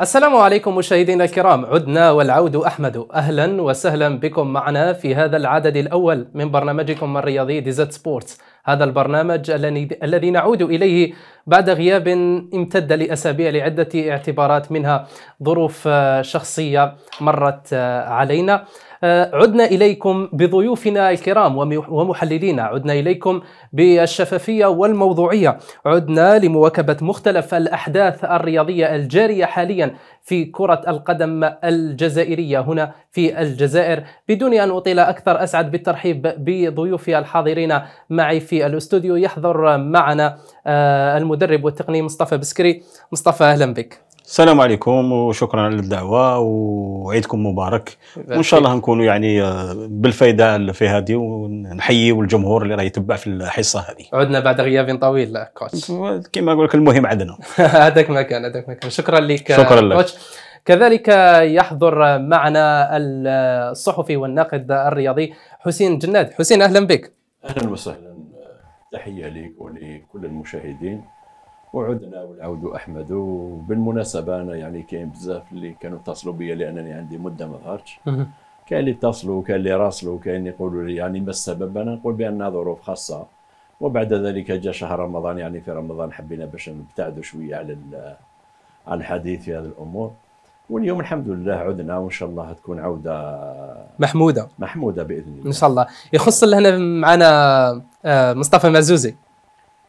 السلام عليكم مشاهدينا الكرام. عدنا والعود أحمد. أهلا وسهلا بكم معنا في هذا العدد الأول من برنامجكم الرياضي ديزت سبورتس. هذا البرنامج الذي نعود إليه بعد غياب امتد لأسابيع لعدة اعتبارات منها ظروف شخصية مرت علينا. عدنا إليكم بضيوفنا الكرام ومحللينا عدنا إليكم بالشفافية والموضوعية عدنا لمواكبة مختلف الأحداث الرياضية الجارية حاليا في كرة القدم الجزائرية. هنا في الجزائر بدون أن أطيل أكثر أسعد بالترحيب بضيوفي الحاضرين معي في الاستوديو. يحضر معنا المدرب والتقني مصطفى بسكري. مصطفى أهلا بك. السلام عليكم وشكرا على الدعوة وعيدكم مبارك. وإن شاء الله نكونوا يعني بالفائده في هذه ونحيي الجمهور اللي راه يتبع في الحصة هذه. عدنا بعد غياب طويل كوتش. كما أقول لك المهم عندنا هذاك ما كان هذاك ما كان. شكرا لك شكرا لك. كوتش. كذلك يحضر معنا الصحفي والناقد الرياضي حسين جناد. حسين أهلا بك. أهلا وسهلا. تحية لك ولكل المشاهدين. وعدنا والعود أحمد. وبالمناسبة أنا يعني كاين بزاف اللي كانوا اتصلوا بي لأنني عندي مدة ما ظهرتش. كاين اللي اتصلوا كاين اللي راسلوا كاين اللي يقولوا لي يعني ما السبب أنا نقول بانها ظروف خاصة. وبعد ذلك جاء شهر رمضان يعني في رمضان حبينا باش نبتعدوا شوية على على الحديث في هذه الأمور. واليوم الحمد لله عدنا وإن شاء الله تكون عودة محمودة. محمودة بإذن الله. إن شاء الله. يخص لهنا معنا مصطفى مازوزي.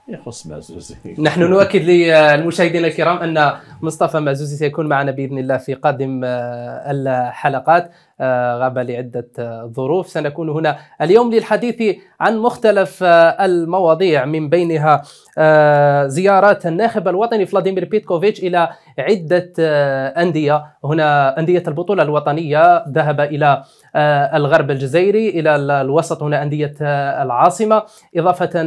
يخص معزوزي. نحن نؤكد للمشاهدين الكرام أن مصطفى معزوزي سيكون معنا بإذن الله في قادم الحلقات. غاب لعدة ظروف. سنكون هنا اليوم للحديث عن مختلف المواضيع من بينها زيارات الناخب الوطني فلاديمير بيتكوفيتش إلى عدة أندية. هنا أندية البطولة الوطنية ذهب إلى الغرب الجزائري إلى الوسط هنا أندية العاصمة. إضافة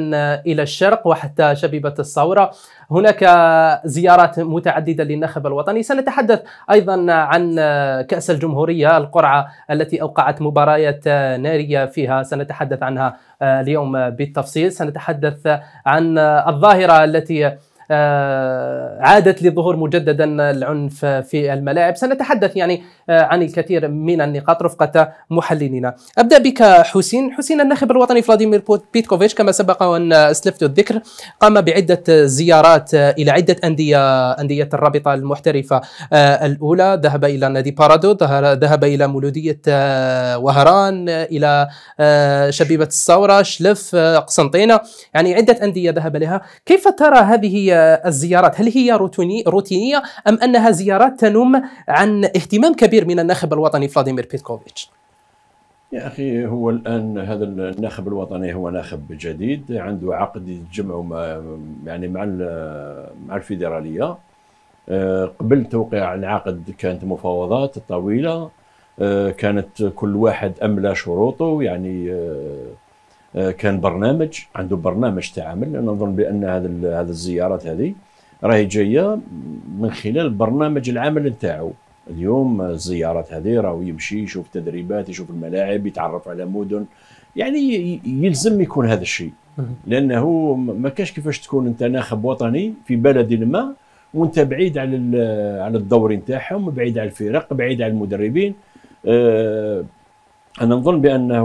إلى الشرق وحتى شبيبة الثورة. هناك زيارات متعددة للناخب الوطني. سنتحدث أيضا عن كأس الجمهورية القرعة التي أوقعت مباريات نارية فيها. سنتحدث عنها اليوم بالتفصيل. سنتحدث عن الظاهرة التي عادت للظهور مجددا العنف في الملاعب. سنتحدث يعني عن الكثير من النقاط رفقة محللينا. أبدأ بك حسين. حسين الناخب الوطني فلاديمير بيتكوفيتش كما سبق وأن أسلفت الذكر قام بعدة زيارات إلى عدة أندية أندية الرابطة المحترفة الأولى. ذهب إلى نادي بارادو ذهب إلى مولودية وهران إلى شبيبة الثورة شلف قسنطينة. يعني عدة أندية ذهب لها. كيف ترى هذه الزيارات. هل هي روتيني روتينية أم أنها زيارات تنم عن اهتمام كبير من الناخب الوطني فلاديمير بيتكوفيتش؟ يا أخي هو الآن هذا الناخب الوطني هو ناخب جديد عنده عقد يتجمعوا مع يعني مع مع الفيدرالية. قبل توقيع العقد كانت مفاوضات طويلة. كانت كل واحد أملى شروطه يعني كان برنامج عنده برنامج تعامل. أنا نظن بأن هذا هذه الزيارات هذه راهي جاية من خلال برنامج العمل نتاعو. اليوم الزيارات هذه راهو يمشي يشوف تدريبات يشوف الملاعب يتعرف على مدن. يعني يلزم يكون هذا الشيء. لأنه ما كاش كيفاش تكون أنت ناخب وطني في بلد ما وأنت بعيد على على الدوري نتاعهم بعيد على الفرق بعيد على المدربين. أه أنا نظن بأنه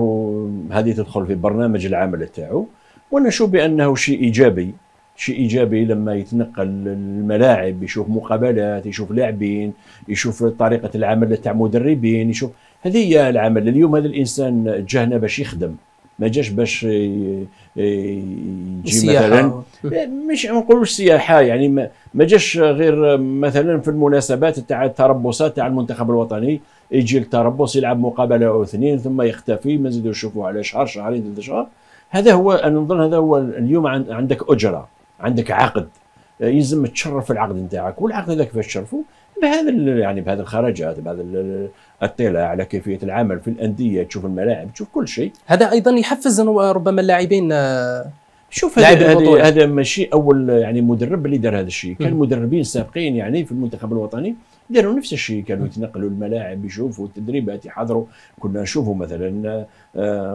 هذه تدخل في برنامج العمل تاعو وأنا نشوف بأنه شيء إيجابي شيء إيجابي لما يتنقل الملاعب يشوف مقابلات يشوف لاعبين يشوف طريقة العمل تاع مدربين يشوف هذه هي العمل. اليوم هذا الإنسان جانا باش يخدم ما جاش باش يجي مثلا مش ما نقولوش سياحة يعني ما جاش غير مثلا في المناسبات تاع التربصات تاع المنتخب الوطني يجي التربص يلعب مقابلة أو اثنين ثم يختفي ما نزيدوا نشوفوه على شهر شهرين ثلاث شهور. هذا هو أنا نظن هذا هو اليوم عندك أجرة عندك عقد. يلزم تشرف العقد نتاعك والعقد هذا كيفاش تشرفه؟ بهذا يعني بهذه الخرجات بهذا الاطلاع على كيفية العمل في الأندية تشوف الملاعب تشوف كل شيء. هذا أيضا يحفز ربما اللاعبين شوف هذا هذا ماشي أول يعني مدرب اللي دار هذا الشيء. كان مدربين سابقين يعني في المنتخب الوطني. داروا نفس الشيء. كانوا يتنقلوا الملاعب يشوفوا التدريبات يحضروا. كنا نشوفوا مثلا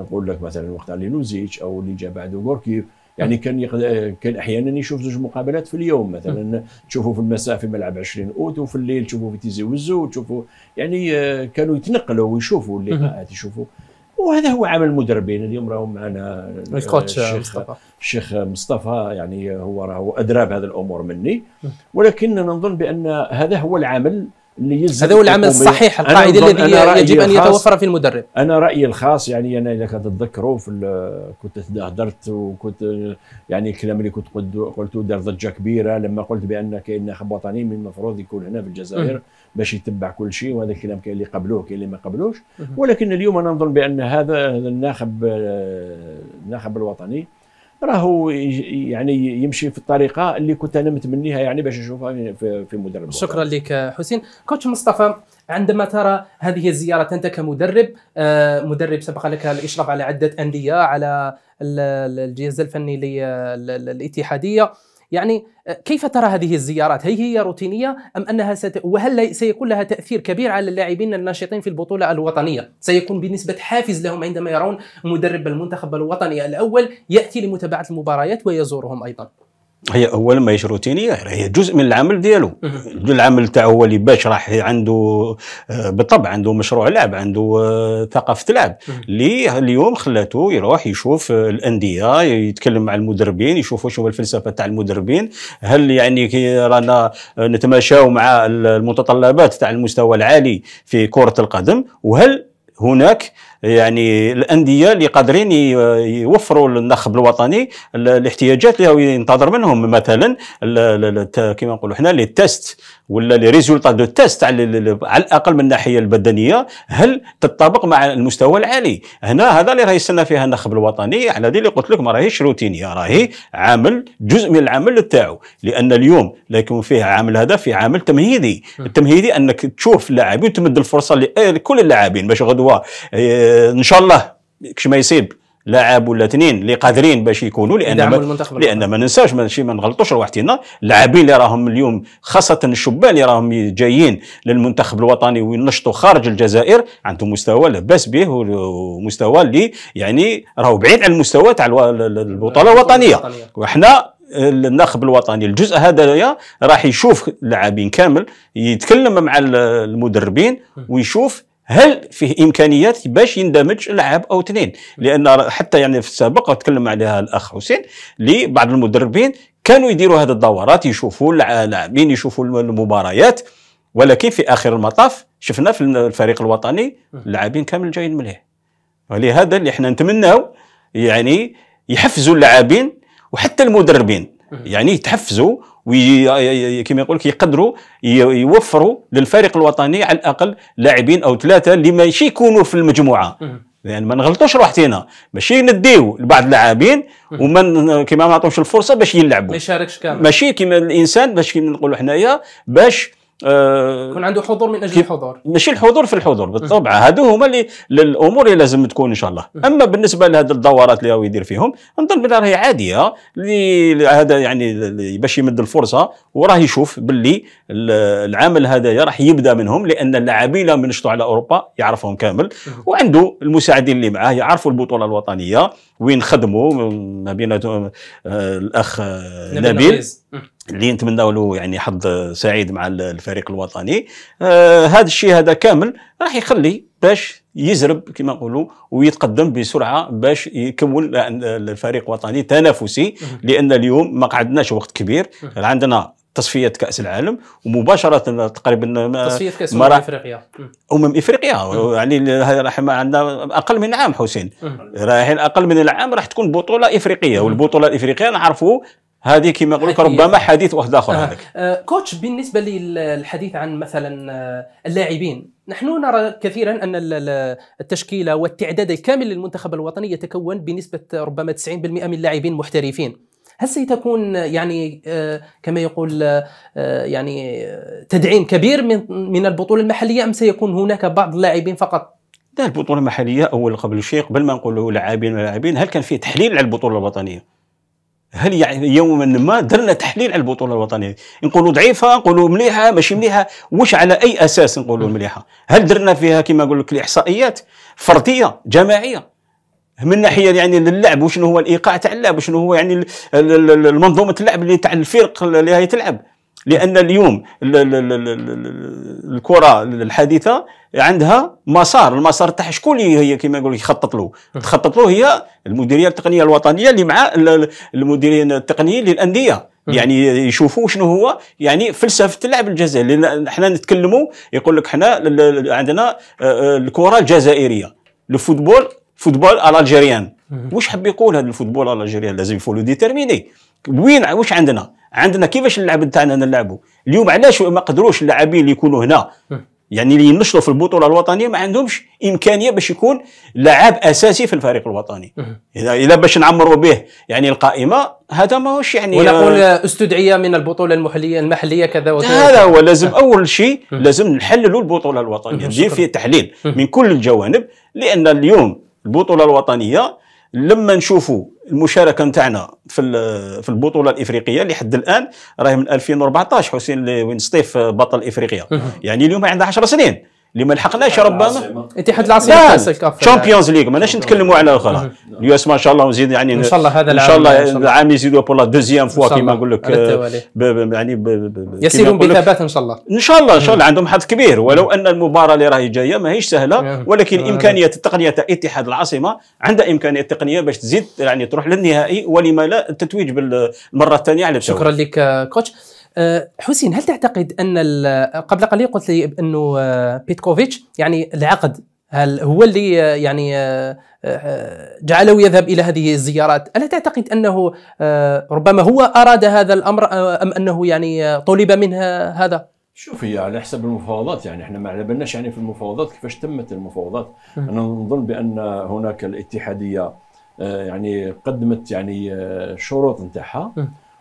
نقول لك مثلا وقت علي لوزيتش أو اللي جا بعده غوركيف. يعني كان يقد... كان أحيانا يشوف زوج مقابلات في اليوم. مثلا تشوفوا في المساء في ملعب 20 أوت وفي الليل تشوفوا في تيزي وزو وتشوفوا يعني آه، كانوا يتنقلوا ويشوفوا اللقاءات يشوفوا. وهذا هو عمل المدربين اليوم. راهم معنا الكوتش مصطفى. الشيخ مصطفى يعني هو راهو أدرى بهذه الأمور مني. ولكن نظن بأن هذا هو العمل اللي يلزم هذا هو العمل الصحيح القاعدي الذي يجب أن يتوفر في المدرب. أنا رأيي الخاص يعني أنا إذا تتذكروا في كنت هدرت وكنت يعني الكلام اللي كنت قلته دار ضجه كبيرة لما قلت بأن كاين ناخب وطني من المفروض يكون هنا في الجزائر باش يتبع كل شيء وهذا الكلام كاين اللي قبلوه كاين اللي ما قبلوش. ولكن اليوم أنا نظن بأن هذا الناخب الناخب الوطني راهو يعني يمشي في الطريقة اللي كنت أنا متمنيها يعني باش نشوفها في مدرب شكرا لك حسين. كوتش مصطفى عندما ترى هذه الزيارة أنت كمدرب آه، مدرب سبق لك الإشراف على عدة أندية على الجهاز الفني للاتحاديه يعني آه، كيف ترى هذه الزيارات؟ هل هي روتينية أم أنها ست... وهل سيكون لها تأثير كبير على اللاعبين الناشطين في البطولة الوطنية؟ سيكون بنسبة حافز لهم عندما يرون مدرب المنتخب الوطني الأول يأتي لمتابعة المباريات ويزورهم أيضا. هي اولا ماهيش روتينيه هي جزء من العمل ديالو. العمل تاعو هو اللي باش راح عنده آه، بالطبع عنده مشروع لعب عنده آه، ثقافة لعب. اللي اليوم خلاته يروح يشوف الأندية يتكلم مع المدربين يشوفوا شنو الفلسفة تاع المدربين. هل يعني كي رانا نتماشاو مع المتطلبات تاع المستوى العالي في كرة القدم؟ وهل هناك يعني الأندية اللي قادرين يوفروا للناخب الوطني الاحتياجات اللي ينتظر منهم مثلا كما نقولوا إحنا les tests ولا les résultats de test على الأقل من الناحية البدنية هل تتطابق مع المستوى العالي؟ هنا هذا اللي راه يستنى فيها الناخب الوطني على دي اللي قلت لك ما راهيش روتينيه راهي عامل جزء من العمل تاعو لأن اليوم لا يكون فيه عامل هذا في عامل تمهيدي. التمهيدي أنك تشوف لاعبين تمد الفرصة لكل اللاعبين باش غدوه إن شاء الله كش ما يصيب لاعب ولا اثنين اللي قادرين باش يكونوا لأن ما لأن ما ننساش ماشي ما نغلطوش روحتنا اللاعبين اللي راهم اليوم خاصة الشبان اللي راهم جايين للمنتخب الوطني وينشطوا خارج الجزائر عندهم مستوى لا باس به ومستوى اللي يعني راهو بعيد عن المستوى تاع البطولة الوطنية. وحنا الناخب الوطني الجزء هذا راح يشوف اللاعبين كامل يتكلم مع المدربين ويشوف هل فيه إمكانيات باش يندمج لاعب أو اثنين؟ لأن حتى يعني في السابق تكلم عليها الأخ حسين لبعض المدربين كانوا يديروا هذه الدورات يشوفوا اللاعبين يشوفوا المباريات. ولكن في آخر المطاف شفنا في الفريق الوطني اللاعبين كامل جايين مليح. ولهذا اللي إحنا نتمناو يعني يحفزوا اللاعبين وحتى المدربين يعني يتحفزوا كما يقول لك يقدروا يوفروا للفريق الوطني على الأقل لاعبين أو ثلاثة اللي ماشي يكونوا في المجموعة. يعني ما نغلطوش روحتينا. ماشي نديو لبعض اللاعبين وما كما ما نعطوش الفرصة باش يلعبوا. ما يشاركش كامل. ماشي كما الإنسان باش كما نقولوا حنايا باش يكون عنده حضور من أجل الحضور. ماشي الحضور في الحضور بالطبع. هادو هما اللي الأمور اللي لازم تكون إن شاء الله. أما بالنسبة لهذه الدورات اللي هو يدير فيهم نظن بان راهي عادية اللي هذا يعني باش يمد الفرصة وراه يشوف باللي العمل هذا راح يبدأ منهم لأن اللاعبين لما نشطوا على أوروبا يعرفهم كامل. وعنده المساعدين اللي معاه يعرفوا البطولة الوطنية وين خدموا ما بين آه، الأخ نبيل اللي نتمنى له يعني حظ سعيد مع الفريق الوطني. آه هذا الشيء هذا كامل راح يخلي باش يزرب كما نقولوا ويتقدم بسرعة باش يكون الفريق الوطني تنافسي لأن اليوم ما قعدناش وقت كبير. عندنا تصفيه كأس العالم ومباشرة تقريبا تصفيه كأس أمم إفريقيا. أمم إفريقيا. يعني راح عندنا أقل من عام حسين. رايحين أقل من العام راح تكون بطولة إفريقية والبطولة الإفريقية نعرفوا هذه كما يقول ربما حديث واحد آخر آه. آه كوتش بالنسبة للحديث عن مثلا آه، اللاعبين نحن نرى كثيرا أن التشكيلة والتعداد الكامل للمنتخب الوطني يتكون بنسبة ربما 90% من لاعبين محترفين. هل ستكون يعني آه كما يقول آه يعني تدعيم كبير من من البطولة المحلية أم سيكون هناك بعض اللاعبين فقط؟ لا البطولة المحلية أول قبل شيء قبل ما نقولوا لاعبين ولاعبين هل كان فيه تحليل على البطولة الوطنية؟ هل يعني يوما ما درنا تحليل على البطولة الوطنية؟ نقولوا ضعيفة نقولوا مليحة ماشي مليحة. واش على أي أساس نقولوا مليحة؟ هل درنا فيها كما نقول لك الإحصائيات؟ فردية جماعية. من ناحية يعني اللعب وشنو هو الإيقاع تاع اللعب وشنو هو يعني ال- ال- ال- المنظومة اللعب اللي تاع الفرق اللي هي تلعب. لأن اليوم ال- ال- ال- ال- ال- الكرة الحديثة عندها مسار المسار تاعها شكون اللي هي كما نقول يخطط له؟ تخطط له هي المديرية التقنية الوطنية اللي مع ال- ال- المديرين التقنيين للأندية. يعني يشوفوا شنو هو يعني فلسفة اللعب الجزائري. لأن إحنا نتكلموا يقول لك إحنا عندنا آه، آه، الكرة الجزائرية. ال football football algérien واش حب يقول هذا ال football algérien لازم il faut le déterminer وين واش عندنا؟ عندنا كيفاش اللعب تاعنا نلعبوا اليوم علاش ما قدروش اللاعبين اللي يكونوا هنا؟ يعني اللي ينشطوا في البطولة الوطنية ما عندهمش إمكانية باش يكون لاعب أساسي في الفريق الوطني. اذا إذا باش نعمروا به يعني القائمة هذا ماهوش يعني ونقول آه، استدعي من البطولة المحليه المحلية كذا وكذا هذا هو لازم أول شيء لازم نحللوا البطولة الوطنية. ندير فيه تحليل من كل الجوانب لأن اليوم البطولة الوطنية لما نشوفوا المشاركة نتاعنا في ال- في البطولة الإفريقية لحد الآن راهي من 2014 حسين وين سطيف بطل إفريقيا. يعني اليوم عندها 10 سنين. اللي ما لحقناش ربما. اتحاد العاصمة لا كاس الكاف. Champions League ماناش نتكلموا على أخرى ال USMA إن شاء الله نزيد يعني إن شاء الله هذا إن العام- الله شاء الله. العام يزيدوا pour la deuxième fois شاء كيما. نقول لك يعني ب- ب- ب- كيما يسيرون بثبات إن شاء الله. إن شاء الله إن شاء الله. عندهم حظ كبير. ولو أن المباراة اللي راهي جاية ماهيش سهلة. ولكن. إمكانية التقنية تاع اتحاد العاصمة عندها إمكانية تقنيه باش تزيد يعني تروح للنهائي ولما لا التتويج بالمرة الثانية على شكرا لك آه، كوتش. آه، حسين هل تعتقد أن قبل قليل قلت لي أنه آه، بيتكوفيتش يعني العقد هل هو اللي آه، يعني جعله يذهب إلى هذه الزيارات؟ ألا تعتقد أنه ربما هو أراد هذا الأمر أم أنه يعني طلب منه هذا؟ شوف هي على حسب المفاوضات يعني إحنا ما على بالناش يعني في المفاوضات كيفاش تمت المفاوضات. أنا نظن بأن هناك الاتحادية يعني قدمت يعني شروط نتاعها.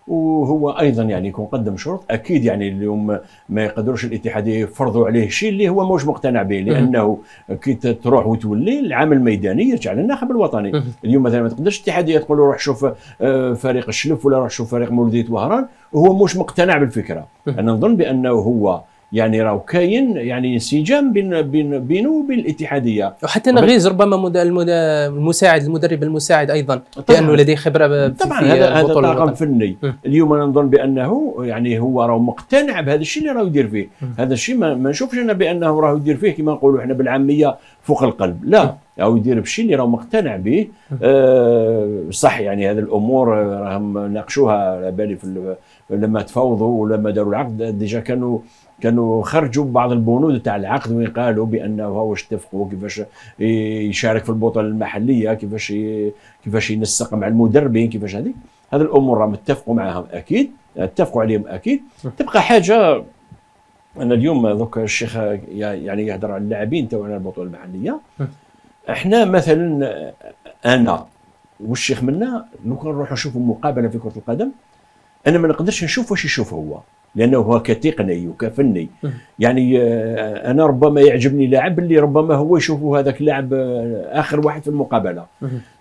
وهو أيضا يعني يكون قدم شروط أكيد يعني اليوم ما يقدروش الاتحاديه يفرضوا عليه شيء اللي هو مش مقتنع به لأنه كي تروح وتولي العام الميداني يرجع للناخب الوطني. اليوم مثلا ما تقدرش الاتحاديه تقول له روح شوف آه، فريق الشلف ولا روح شوف فريق مولودية وهران وهو مش مقتنع بالفكرة. أنا نظن بأنه هو يعني راهو كاين يعني انسجام بين بين بينه وبين الاتحاديه وحتى نغيز ربما مد- المد- المساعد المدرب المساعد أيضا. لأنه لديه خبرة في طبعا في هذا هذا طاقم. فني. م. اليوم أنا نظن بأنه يعني هو راهو مقتنع بهذا الشيء اللي راهو يدير فيه. هذا الشيء ما, ما نشوفش أنا بأنه راهو يدير فيه كما نقولوا إحنا بالعامية فوق القلب. لا راهو يدير بالشيء اللي راهو مقتنع به. آه صح يعني هذه الأمور آه، راهم ناقشوها على بالي في لما تفاوضوا ولما داروا العقد. ديجا كانوا كانوا خرجوا بعض البنود تاع العقد وين قالوا بأنه هو اتفقوا كيفاش يشارك في البطولة المحلية كيفاش كيفاش ينسق مع المدربين كيفاش هذه. هذه الأمور راهم اتفقوا معهم أكيد اتفقوا عليهم أكيد. تبقى حاجة أنا اليوم دوك الشيخ يعني يهضر على اللاعبين تاعنا البطولة المحلية. إحنا مثلا أنا والشيخ منا لو كان نروح نشوفوا مقابلة في كرة القدم أنا ما نقدرش نشوف واش يشوف هو. لأنه هو كتقني وكفني. يعني آه، أنا ربما يعجبني لاعب اللي ربما هو يشوفه هذاك اللاعب آه، آخر واحد في المقابلة.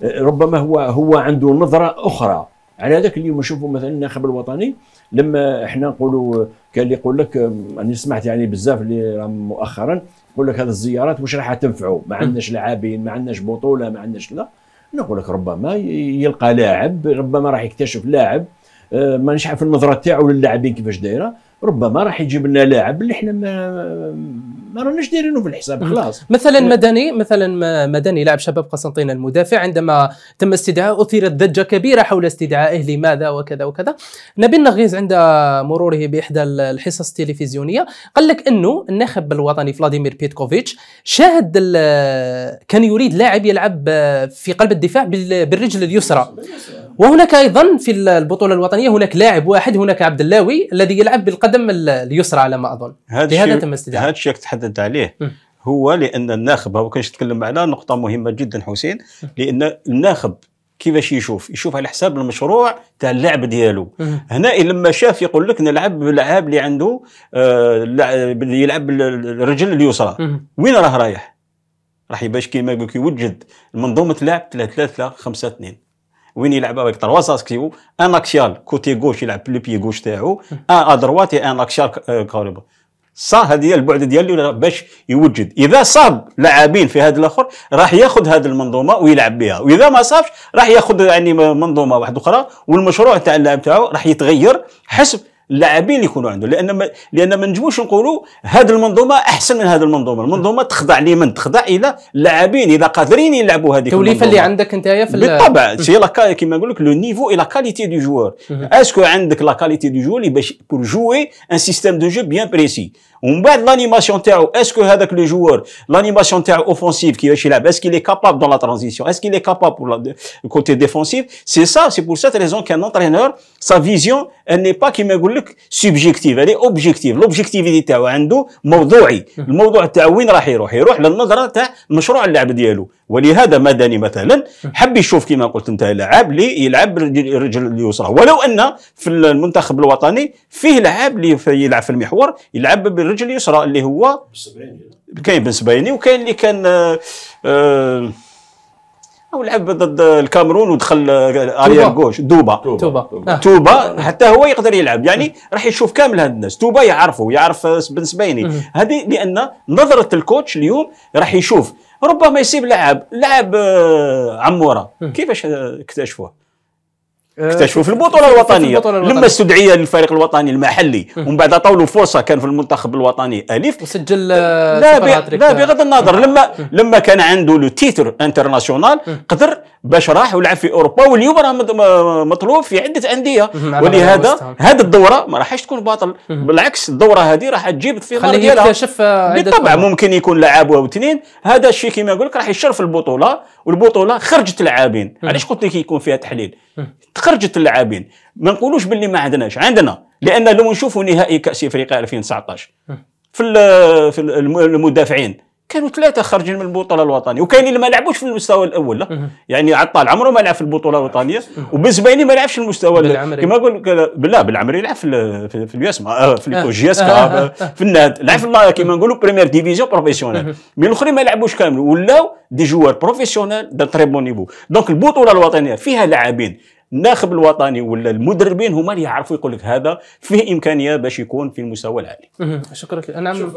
آه، ربما هو هو عنده نظرة أخرى على هذاك اليوم نشوفوا مثلا الناخب الوطني. لما إحنا نقولوا كان اللي يقول لك أنا سمعت يعني بزاف اللي مؤخرا يقول لك هذه الزيارات واش راح تنفعوا ما عندناش لاعبين ما عندناش بطولة ما عندناش لا. نقول لك ربما يلقى لاعب ربما راح يكتشف لاعب آه، مانيش عارف النظرة تاعو للاعبين كيفاش دايرة. ربما راح يجيب لنا لاعب اللي إحنا ما ما راناش دايرينه في الحساب خلاص. مثلا مدني مثلا ما- مدني لاعب شباب قسنطين المدافع عندما تم استدعاء أثيرت ضجة كبيرة حول استدعائه لماذا وكذا وكذا. نبيل نغيز عند مروره بإحدى الحصص التلفزيونية. قال لك إنه الناخب الوطني فلاديمير بيتكوفيتش شاهد كان يريد لاعب يلعب في قلب الدفاع بال- بالرجل اليسرى. وهناك أيضا في البطولة الوطنية هناك لاعب واحد هناك عبد اللاوي الذي يلعب بالقدم ال- اليسرى على ما أظن. هذا لهذا تم استدعاء هذا الشيء تحدثت عليه. م. هو لأن الناخب هو كانش يتكلم على نقطة مهمة جدا حسين لأن الناخب كيفاش يشوف؟ يشوف على حساب المشروع تاع اللعب ديالو. هنا لما شاف يقول لك نلعب باللاعب اللي عنده آه اللي يلعب بالرجل اليسرى. وين راه رايح؟ راح باش كيما يقول لك يوجد منظومة لعب 3 3 5 2 وين يلعب افيك تروا ساسكيو أن أكسيال كوتي غوش يلعب بلو بي غوش تاعو. ان ادروات أن أكسيال كوريبا صا هذه البعد ديالو باش يوجد. إذا صاب لاعبين في هذا الآخر راح ياخذ هذه المنظومة ويلعب بها. وإذا ما صابش راح ياخذ يعني منظومة واحدة أخرى والمشروع تاع اللاعب تاعو راح يتغير حسب اللاعبين اللي يكونوا عنده لأن ما لأن ما نجموش نقولوا هذه المنظومة أحسن من هذه المنظومة. المنظومة تخضع لمن؟ تخضع إلى اللاعبين إذا قادرين يلعبوا هذه التوليفه اللي عندك أنت في بالطبع. c'est là كيما نقول لك le niveau et la qualité de joueur est-ce que عندك la qualité de joueur باش pour jouer un système de jeu bien précis ومن بعد l'animation تاعو est-ce que هذاك le joueur l'animation تاعو offensive كيفاش يلعب est-ce que il est capable dans la transition est-ce que il est capable pour côté défensif c'est ça c'est pour cette raison quand entraîneur sa vision elle n'est pas كيما يقول لك subjective elle est objective l'objectivité تاعو عنده موضوعي الموضوع تاعو وين راح يروح يروح للنظره تاع مشروع اللعب ديالو ولهذا مدني مثلا حب يشوف كما قلت أنت لاعب اللي يلعب بالرجل اليسرى. ولو أن في المنتخب الوطني فيه لاعب اللي يلعب في المحور يلعب بالرجل اليسرى اللي هو كاين بن سبايني وكاين اللي كان آه آه أو لعب ضد الكاميرون ودخل axial gauche توبا. توبا. توبا, آه. توبا حتى هو يقدر يلعب. يعني راح يشوف كامل هاد الناس. توبا يعرفه يعرف بن سبايني هذه لأن نظرة ال coach اليوم راح يشوف ربما يصيب لاعب لاعب آه، عمورة. كيفاش اكتشفوه؟ اكتشفوا في البطولة الوطنية. لما استدعي للفريق الوطني المحلي ومن بعد عطاولوا فرصة كان في المنتخب الوطني الف وسجل لا لا بغض النظر. لما لما كان عنده le titre international قدر باش راح ولعب في أوروبا واليوم راه مطلوب في عدة أندية. ولهذا هذه الدورة ما راحش تكون باطل. بالعكس الدورة هذه راح تجيب الثمار ديالها. يكتشف بالطبع ممكن يكون لاعب أو اثنين. هذا الشيء كما يقول لك راح يشرف البطولة والبطولة خرجت لاعبين. علاش قلت لك يكون فيها تحليل؟ خرجت اللاعبين. ما نقولوش باللي ما عندناش. عندنا. لأن لو نشوفوا نهائي كأس إفريقيا 2019 في في المدافعين كانوا ثلاثة خارجين من البطولة الوطنية. وكاينين اللي ما لعبوش في المستوى الأول لا. يعني عطال عمره ما لعب في البطولة الوطنية وبنسبايني ما لعبش في المستوى كما نقول لا بالعمري لعب في في, في الياسما في آه. جياسكا آه. في الناد لعب كما نقولوا première division professionnelle mais الأخرين ما لعبوش كامل. ولاو des joueurs professionnels de très bon niveau donc البطولة الوطنية فيها لاعبين. الناخب الوطني ولا المدربين هما اللي يعرفوا يقول لك هذا فيه إمكانية باش يكون في المستوى العالي. شكرا لك. نعم. شوف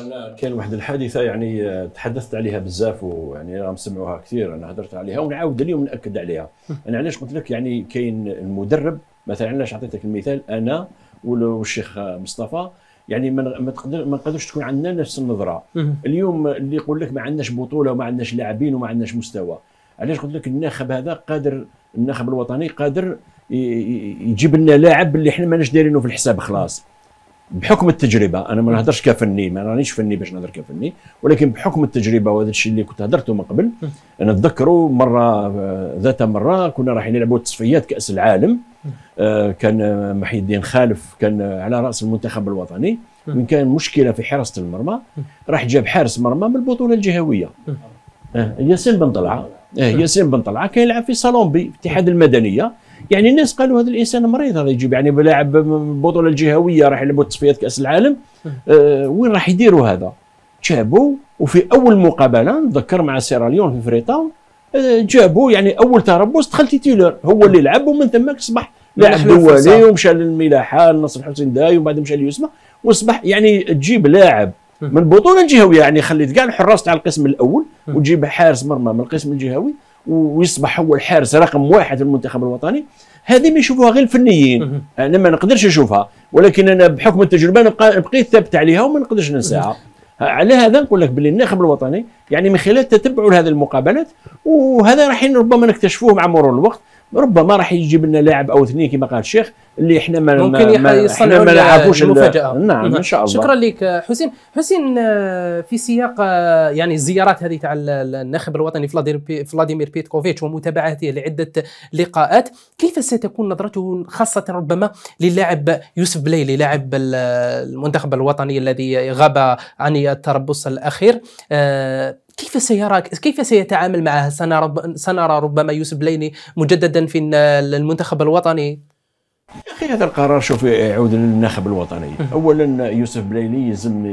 أنا كاين واحد الحادثة يعني آه، تحدثت عليها بزاف ويعني راهم سمعوها كثير أنا هدرت عليها ونعاود اليوم نأكد عليها. أنا علاش قلت لك يعني كاين المدرب مثلا علاش عطيتك المثال أنا والشيخ مصطفى يعني ما تقدر ما نقدرش تكون عندنا نفس النظرة. اليوم اللي يقول لك ما عندناش بطولة وما عندناش لاعبين وما عندناش مستوى. علاش قلت لك الناخب هذا قادر الناخب الوطني قادر يجيب لنا لاعب اللي إحنا ماناش دايرينه في الحساب خلاص. بحكم التجربة أنا ما نهضرش كفني ما رانيش فني باش نهضر كفني ولكن بحكم التجربة وهذا الشيء اللي كنت هضرته من قبل أنا اتذكروا مرة ذات مرة كنا رايحين نلعبوا تصفيات كأس العالم آه، كان محي الدين خالف كان على رأس المنتخب الوطني وين كان مشكلة في حراسة المرمى راح جاب حارس مرمى من البطولة الجهوية. آه، ياسين بن طلعة. آه، ياسين بن طلعه كان يلعب في صالومبي الاتحاد المدنية. يعني الناس قالوا هذا الإنسان مريض هذا يجيب يعني بلاعب البطوله الجهوية راح يلعبوا تصفيات كأس العالم. آه وين راح يديروا هذا؟ جابوا وفي أول مقابلة نذكر مع سيراليون في فريتاون آه جابوا يعني أول تربص دخل titulaire هو اللي لعب ومن ثم أصبح لاعب دولي ومشى للملاحه نصر الحسين داي وبعد مشى ل USMA وأصبح يعني تجيب لاعب من البطوله الجهويه يعني خليت كاع الحراس تاع القسم الأول وتجيب حارس مرمى من القسم الجهوي ويصبح هو الحارس رقم واحد في المنتخب الوطني. هذه ما يشوفوها غير الفنيين. أنا ما نقدرش نشوفها. ولكن أنا بحكم التجربة نبقى بقيت ثابت عليها وما نقدرش ننساها. على هذا نقول لك باللي الناخب الوطني يعني من خلال تتبع لهذه المقابلات وهذا راح ربما نكتشفوه مع مرور الوقت ربما راح يجيب لنا لاعب أو اثنين كما قال الشيخ اللي إحنا ما ممكن ما إحنا ما نعرفوش المفاجأة. نعم إن شاء الله. شكرا لك حسين. حسين آه، في سياق آه، يعني الزيارات هذه تاع الناخب الوطني فلاديمير بيتكوفيتش ومتابعته لعدة لقاءات. كيف ستكون نظرته خاصة ربما للاعب يوسف بليلي لاعب المنتخب الوطني الذي غاب عن التربص الأخير؟ آه، كيف سيرى كيف سيتعامل معه سنرى سنرى ربما يوسف بليني مجددا في المنتخب الوطني؟ يا أخي هذا القرار شوف يعود للناخب الوطني. اولا يوسف بليلي يلزم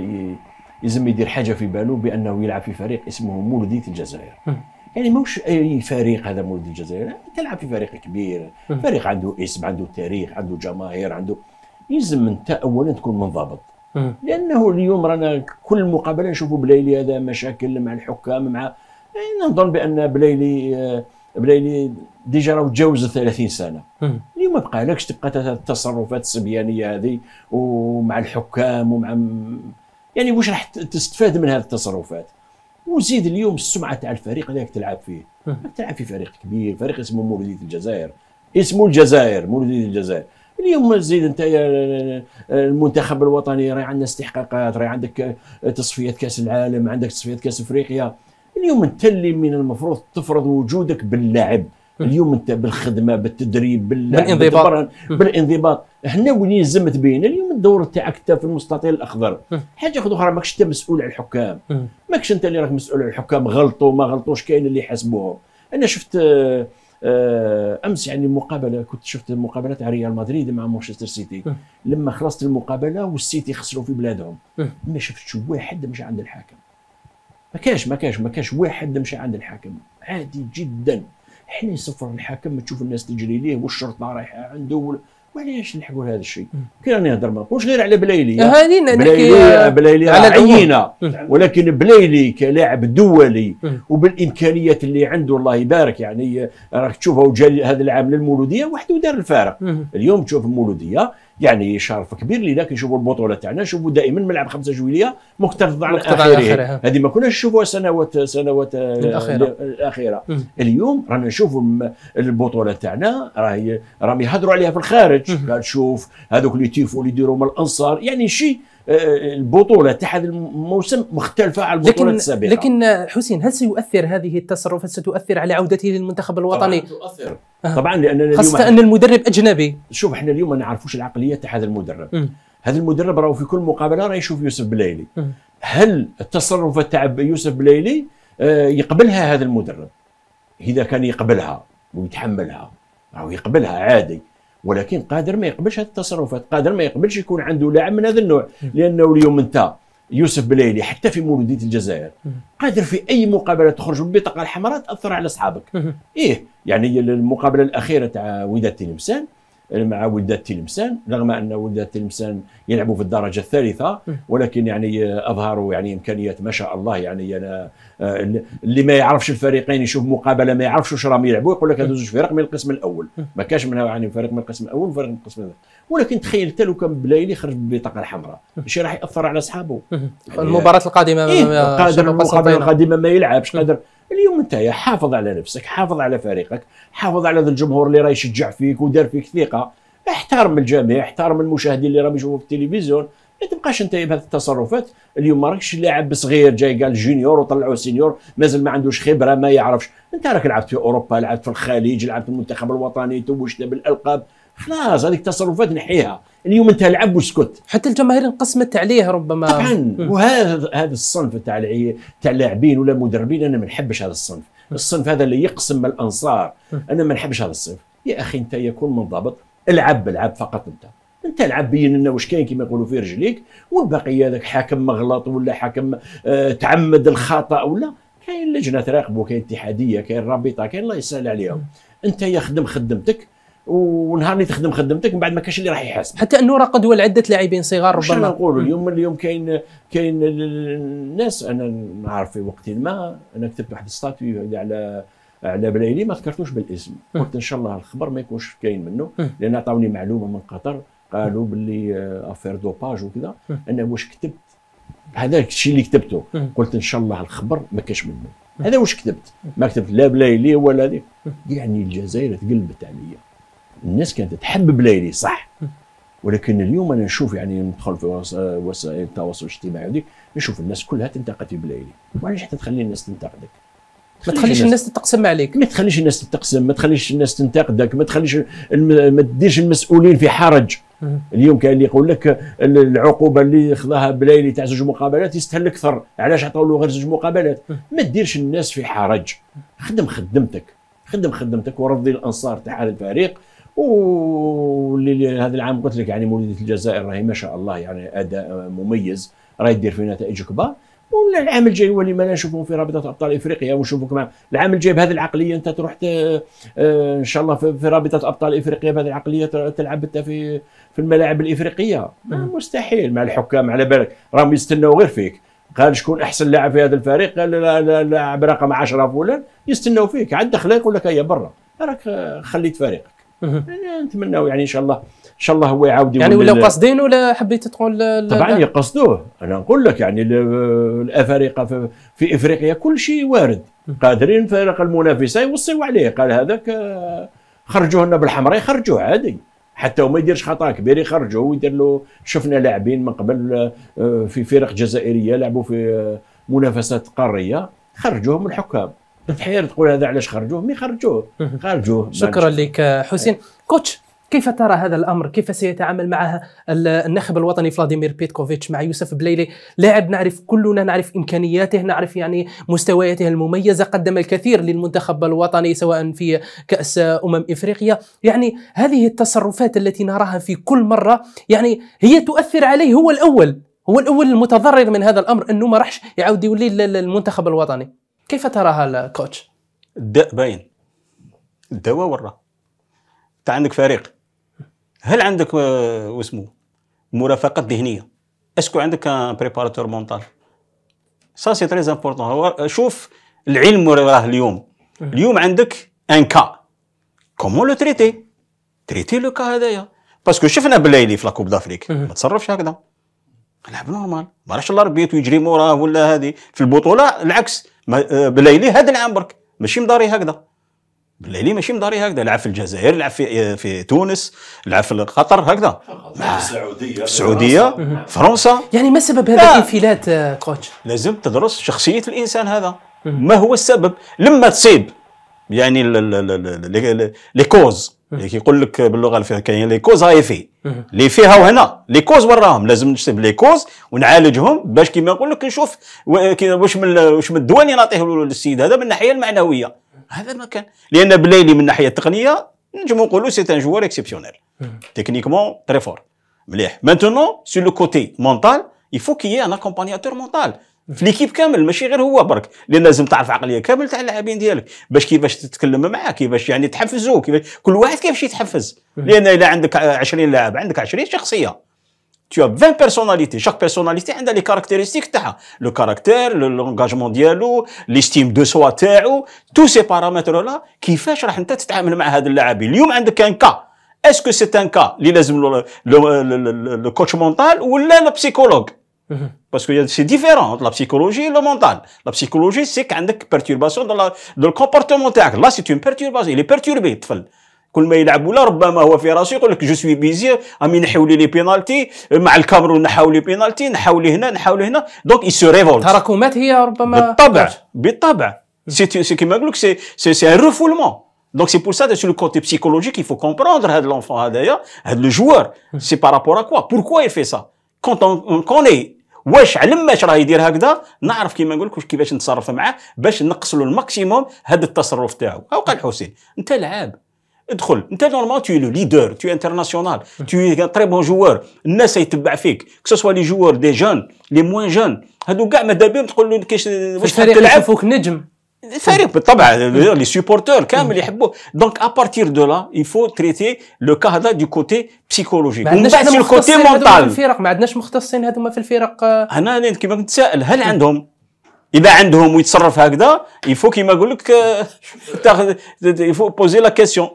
يلزم يدير حاجة في باله بأنه يلعب في فريق اسمه مولوديه الجزائر. يعني مش أي فريق هذا مولوديه الجزائر. تلعب في فريق كبير. فريق عنده اسم عنده تاريخ عنده جماهير عنده يلزم أنت اولا تكون منضبط. لأنه اليوم رانا كل مقابلة نشوفوا بلايلي هذا مشاكل مع الحكام مع إيه، نظن بأن بلايلي آه، بلايلي déjà راه تجاوز 30 سنة. اليوم ما بقالكش تبقى التصرفات الصبيانيه هذه ومع الحكام ومع يعني واش راح تستفاد من هذه التصرفات؟ وزيد اليوم السمعة تاع الفريق اللي تلعب فيه. تلعب في فريق كبير فريق اسمه مولوديه الجزائر. اسمه الجزائر مولوديه الجزائر. اليوم زيد انت يا المنتخب الوطني راهي عندنا استحقاقات راهي عندك تصفيات كأس العالم عندك تصفيات كأس أفريقيا. اليوم انت اللي من المفروض تفرض وجودك باللعب اليوم انت بالخدمة بالتدريب بالانضباط. بالانضباط. هنا وين زمت بين؟ اليوم الدور تاعك انت في المستطيل الأخضر. حاجة أخرى ماكش أنت مسؤول على الحكام. ماكش أنت اللي راك مسؤول على الحكام غلطوا ما غلطوش كاين اللي يحاسبوهم. أنا شفت آه، آه، أمس يعني مقابلة كنت شفت مقابلة تاع ريال مدريد مع مانشستر سيتي. مم. لما خلصت المقابلة والسيتي خسروا في بلادهم. مم. ما شفتش واحد مشى عند الحاكم. ما كاش ما كاش ما كاش واحد مشى عند الحاكم. عادي جدا. حين يصفر الحاكم تشوف الناس تجري ليه والشرطة رايحة عنده وعلاش نحكوا هذا الشيء. كي راني نهضر ما نقولش غير على بلايلي هذه نحكي بلايلي بلايلي على. عينة. ولكن بلايلي كلاعب دولي. وبالإمكانيات اللي عنده الله يبارك يعني راك تشوفه جا هذا العام للمولودية وحده دار الفارق. اليوم تشوف المولوديه يعني شرف كبير لنا كنشوفوا البطولة تاعنا نشوفوا دائما ملعب 5 جويلية على آخره. اخره هذه ما كناش نشوفوها سنوات سنوات آه، الأخيرة. الأخيرة. اليوم رانا نشوفوا البطولة تاعنا راهي راهم يهضروا عليها في الخارج مم. قال شوف هذوك اللي تيفوا اللي يديروا من الأنصار يعني شيء البطولة تاع هذا الموسم مختلفة على البطولات لكن السابقة. لكن حسين هل سيؤثر هذه التصرفات ستؤثر على عودته للمنتخب الوطني؟ طبعاً تؤثر. آه. طبعا لأننا اليوم خاصة أن المدرب أجنبي. شوف إحنا اليوم ما نعرفوش العقلية تاع هذا المدرب. مم. هذا المدرب راهو في كل مقابلة راه يشوف يوسف بلايلي مم. هل التصرفات تاع يوسف بلايلي آه، يقبلها هذا المدرب. إذا كان يقبلها ويتحملها راهو يقبلها عادي. ولكن قادر ما يقبلش هذه التصرفات قادر ما يقبلش يكون عنده لاعب من هذا النوع لأنه اليوم أنت يوسف بلايلي حتى في مولوديه الجزائر. قادر في أي مقابلة تخرج بالبطاقه الحمراء تأثر على أصحابك. إيه يعني المقابلة الأخيرة تاع وداد تلمسان مع وداد تلمسان رغم أن وداد تلمسان يلعبوا في الدرجة الثالثة. ولكن يعني أظهروا يعني إمكانيات ما شاء الله يعني أنا آه، اللي ما يعرفش الفريقين يشوف مقابلة ما يعرفش واش راهم يلعبوا يقول لك هذو زوج فرق من القسم الأول. ما كاش منها يعني فريق من القسم الأول وفريق من القسم الأول ولكن تخيل انت لو كان بلايلي خرج بالبطاقه الحمراء إيش راح يأثر على أصحابه مم. المباراة القادمة إيه قادر المقابله قسنطينة. القادمة ما يلعبش قادر اليوم انت يا حافظ على نفسك حافظ على فريقك حافظ على ذا الجمهور اللي راه يشجع فيك ودار فيك ثقة. احترم الجميع احترم المشاهدين اللي راهم يشوفوا في التلفزيون. ما تبقاش انت بهذه التصرفات. اليوم ما راكش لاعب صغير جاي قال junior وطلعوه sénior مازال ما عندوش خبرة ما يعرفش. انت راك لعبت في أوروبا لعبت في الخليج لعبت في المنتخب الوطني توجت بالألقاب. خلاص هذيك التصرفات نحيها. اليوم انت لعب واسكت. حتى الجماهير انقسمت عليه ربما. طبعا. وهذا هذا الصنف تاع تاع اللاعبين ولا مدربين أنا ما نحبش هذا الصنف. الصنف هذا اللي يقسم الأنصار أنا ما نحبش هذا الصنف. يا أخي أنت يكون منضبط. العب العب فقط أنت. أنت العب بين لنا واش كاين كما يقولوا في رجليك والباقي هذاك حاكم مغلط ولا حاكم آه تعمد الخطأ ولا. كاين لجنة تراقبه كاين اتحادية كاين رابطة كاين الله يسهل عليهم. أنت يا خدم خدمتك ونهار اللي تخدم خدمتك من بعد ما كاش اللي راح يحاسب. حتى النور قدوة لعدة لاعبين صغار ربما. نقولوا؟ اليوم اليوم كاين كاين الناس أنا نعرف في وقت ما أنا كتبت واحد statut على على بلايلي ما ذكرتوش بالاسم. قلت إن شاء الله الخبر ما يكونش كاين منه. لأن عطاوني معلومة من قطر قالوا باللي آه، affaire dopage وكذا. أنا واش كتبت؟ هذاك الشيء اللي كتبته. قلت إن شاء الله الخبر ما كاش منه. هذا واش كتبت؟ ما كتبت لا بلايلي ولا ذيك يعني الجزائر تقلبت عليا. الناس كانت تحب بلايلي صح. ولكن اليوم أنا نشوف يعني ندخل في وس- وسائل التواصل الاجتماعي وديك نشوف الناس كلها تنتقد في بلايلي وعلاش حتى تخلي الناس تنتقدك؟ ما تخليش الناس تتقسم عليك. ما تخليش الناس تتقسم ما تخليش الناس تنتقدك ما تخليش الم... ما تديرش المسؤولين في حرج. اليوم كاين اللي يقول لك ال- العقوبة اللي خذاها بلايلي تاع زوج مقابلات يستهل أكثر. علاش عطاو له غير زوج مقابلات؟ ما ديرش الناس في حرج. خدم خدمتك. خدم خدمتك ورضي الأنصار تاع الفريق. واللي هذا العام قلت لك يعني مولوديه الجزائر راهي ما شاء الله يعني أداء مميز. راهي تدير في نتائج كبار. ولا العام الجاي هو اللي ما نشوفهم في رابطة أبطال إفريقيا ونشوفوك مع العام الجاي بهذه العقلية أنت تروح ت... آه، إن شاء الله في رابطة أبطال إفريقيا بهذه العقلية تلعب انت في في الملاعب الإفريقية. مستحيل. مع الحكام على بالك. راهم يستناو غير فيك. قال شكون أحسن لاعب في هذا الفريق؟ قال لا- لا- لاعب رقم 10 فلان. يستناو فيك. عاد دخله يقول لك هيا برا. راك خليت. يعني نتمناو يعني إن شاء الله إن شاء الله هو يعاود يعني يولي ولا ال- قاصدين ولا حبيت تقول طبعا. يقصدوه. أنا نقول لك يعني ال- الأفارقة في, في إفريقيا كل شيء وارد. قادرين فرق المنافسة يوصيوا عليه. قال هذاك خرجوه لنا بالحمراء يخرجوه عادي. حتى وما يديرش خطأ كبير يخرجوه ويدير له. شفنا لاعبين من قبل آه، في فرق جزائرية لعبوا في آه، منافسات قارية خرجوه من الحكام. تحير تقول هذا علاش خرجوه؟ مي خرجوه. خرجوه. شكرا لك حسين. كوتش كيف ترى هذا الأمر؟ كيف سيتعامل معها ال- الناخب الوطني فلاديمير بيتكوفيتش مع يوسف بليلي؟ لاعب نعرف كلنا نعرف إمكانياته، نعرف يعني مستوياته المميزة، قدم الكثير للمنتخب الوطني سواء في كأس أمم إفريقيا، يعني هذه التصرفات التي نراها في كل مرة يعني هي تؤثر عليه. هو الأول، هو الأول المتضرر من هذا الأمر إنه ما راحش يعاود يولي ل- المنتخب الوطني. كيف تراها ال coach؟ الداء باين. الدواء وراه. انت عندك فريق. هل عندك آه، واسمه؟ مرافقه ذهنية. est-ce que عندك préparateur mental ça c'est très important شوف العلم راه اليوم. اليوم عندك un cas comment le traiter traiter le cas هذايا. parce que شفنا بلايلي في la Coupe d'Afrique ما تصرفش هكذا. لعب normal ما راحش l'arbitre ويجري موراه ولا هذه. في البطولة العكس. ما- آه، بلايلي هذا العام برك. ماشي مداري هكذا. بلايلي ماشي مداري هكذا. لعب في الجزائر لعب في في تونس لعب في قطر هكذا. السعودية. في السعودية فرنسا. يعني ما سبب هذا لا. الانفلات آه، coach؟ لازم تدرس شخصية الإنسان هذا. ما هو السبب؟ لما تصيب. يعني les- causes اللي كيقول لك باللغة الفرنسيه les causes هاي في اللي فيها وهنا. les causes وراهم. لازم نجيب les causes ونعالجهم باش كيما نقول لك نشوف واش من واش من الدواء اللي نعطيه للسيد هذا من الناحية المعنوية. هذا ما كان. لأن بلايلي من الناحية التقنية نجمو نقولوا c'est un joueur exceptionnel techniquement très fort مليح. maintenant sur le côté mental il faut qu'un accompagnateur mental في l'équipe كامل ماشي غير هو برك لأن لازم تعرف عقلية كامل تاع اللاعبين ديالك. باش كيفاش تتكلم معاه كيفاش يعني تحفزوه كيفاش كل واحد كيفاش يتحفز. لأن اذا عندك 20 لاعب عندك 20 شخصية. Tu as 20 personnalités. Chaque personnalité عندها les caractéristiques تاعها le caractère l'engagement ديالو l'estime de soi تاعو tous ces paramètres-là كيفاش راح انت تتعامل مع هذا اللاعبين اليوم عندك un cas اسكو سي ان كا اللي لازم لو كوتش مونتال ولا باسكو سي ديفيرون لا بسيكولوجي لو مونتال لا بسيكولوجي سي عندك بيرتورباسيون دو دو الكومبورتمون تاعك لا سي اون بيرتورباسيون اللي بيرتوربي الطفل كل ما يلعب ولا ربما هو في راسه يقول لك جو سوي بيزي امي نحيو لي لي بينالتي مع الكاميرون نحاول لي بينالتي نحاول لي هنا نحاول لي هنا دونك يسو ريفولت تراكمات هي ربما بالطبع بالطبع سي سي كيما نقول لك سي سي سي ان ريفولمون donc c'est pour ça sur le côté psychologique il faut comprendre هذا l'enfant هذايا هذا le joueur c'est par rapport à quoi pourquoi il fait ça? Quand on connaît واش علاش راه يدير هكذا؟ نعرف كيما نقول لك واش كيفاش نتصرف معاه باش نقص له ال maximum هذا التصرف تاعو. أو قال حسين أنت لعاب ادخل. أنت normal t'es le leader t'es international t'es très bon joueur الناس يتبع فيك que ce soit les joueurs des jeunes les moins jeunes هادو كاع ماذا بهم تقول له في واش تلعب؟ يشوفوك نجم. الفريق بالطبع les supporters كامل يحبوه. donc à partir de là il faut traiter le cas هذا de côté psychologique ومن بعد c'est ال côté mental الفرق. ما عندناش مختصين هذوما في الفرق. آه، أنا كيما كنت سائل هل عندهم؟ إذا عندهم ويتصرف هكذا يفو كيما نقول لك تاخذ il faut poser la question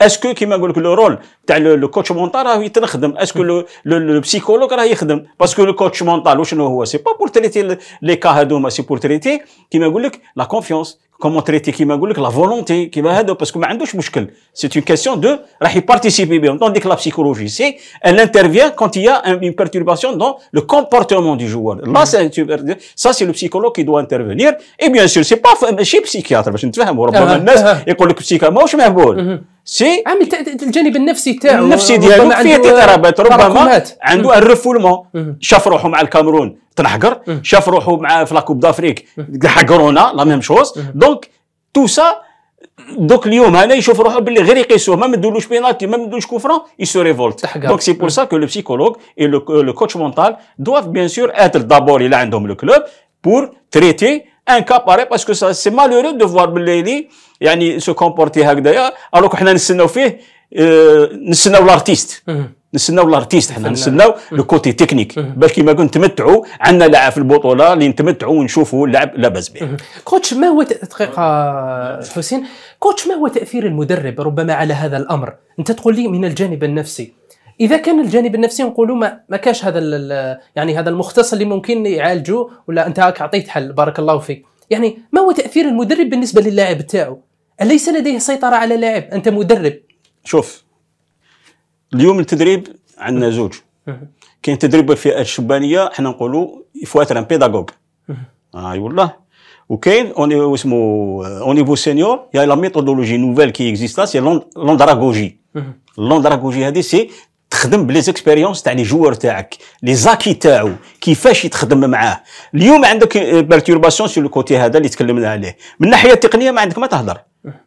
est-ce que كيما نقول لك le rôle تاع le coach mental راه يتخدم est-ce que le le psychologue راه يخدم parce que le coach mental وشنو هو c'est pas pour traiter les cas هذوما c'est pour traiter كيما نقول لك la confiance comment traiter كيما نقول لك la volonté كيما هذا parce que ما عندوش مشكل c'est une question de راح ي participer بهم donc ديك la psychologie c'est elle intervient quand il y a un- une perturbation dans le comportement du joueur. Là c'est ça c'est le psychologue qui doit intervenir. Et bien sûr c'est pas ماشي psychiatre باش نتفهموا ربما أها، الناس أها. يقول لك psychiatre ماهوش مهبول c'est عامل ت- الجانب النفسي تاعو. النفسي ديالو فيه تضربات ربما. عنده ال refoulement. شاف روحه مع الكاميرون تنحقر. شاف روحه مع في la Coupe d'Afrique حقرونا la même chose donc tout ça donc اليوم هنا يشوف روحه باللي غير يقيسوه. ما مدولوش بينالتي ما مدولوش coup franc il se révolte. donc c'est pour ça que le psychologue et le coach mental doivent bien sûr être d'abord إلى عندهم le club pour traiter cas pareil parce que c'est malheureux de voir بالليلي يعني se comporter هكذايا alors حنا نستناو فيه آه، نستناو l'artiste نستناو l'artiste حنا نستناو le côté technique. باش كيما قلت نتمتعوا عندنا لاعب في البطولة اللي نتمتعوا ونشوفوا اللعب لاباس به. coach ما هو دقيقة حسين. coach ما هو تأثير المدرب ربما على هذا الأمر؟ أنت تقول لي من الجانب النفسي. إذا كان الجانب النفسي نقولوا ما, ما كاش هذا يعني هذا المختص اللي ممكن يعالجه ولا أنت هاك عطيت حل بارك الله فيك. يعني ما هو تأثير المدرب بالنسبة للاعب تاعو؟ أليس لديه سيطرة على لاعب؟ أنت مدرب. شوف اليوم التدريب عندنا زوج. كاين تدريب الفئة الشبانية حنا نقولوا il faut être un pédagogue et voilà. وكاين un اسمه un niveau senior y a la méthodologie nouvelle qui existe c'est l'andragogie l'andragogie هذه c'est تخدم ب les expériences تاع les joueurs تاعك les acquis تاعو كيفاش يتخدم معاه. اليوم عندك perturbation sur ال côté هذا اللي تكلمنا عليه. من الناحيه التقنيه ما عندك ما تهضر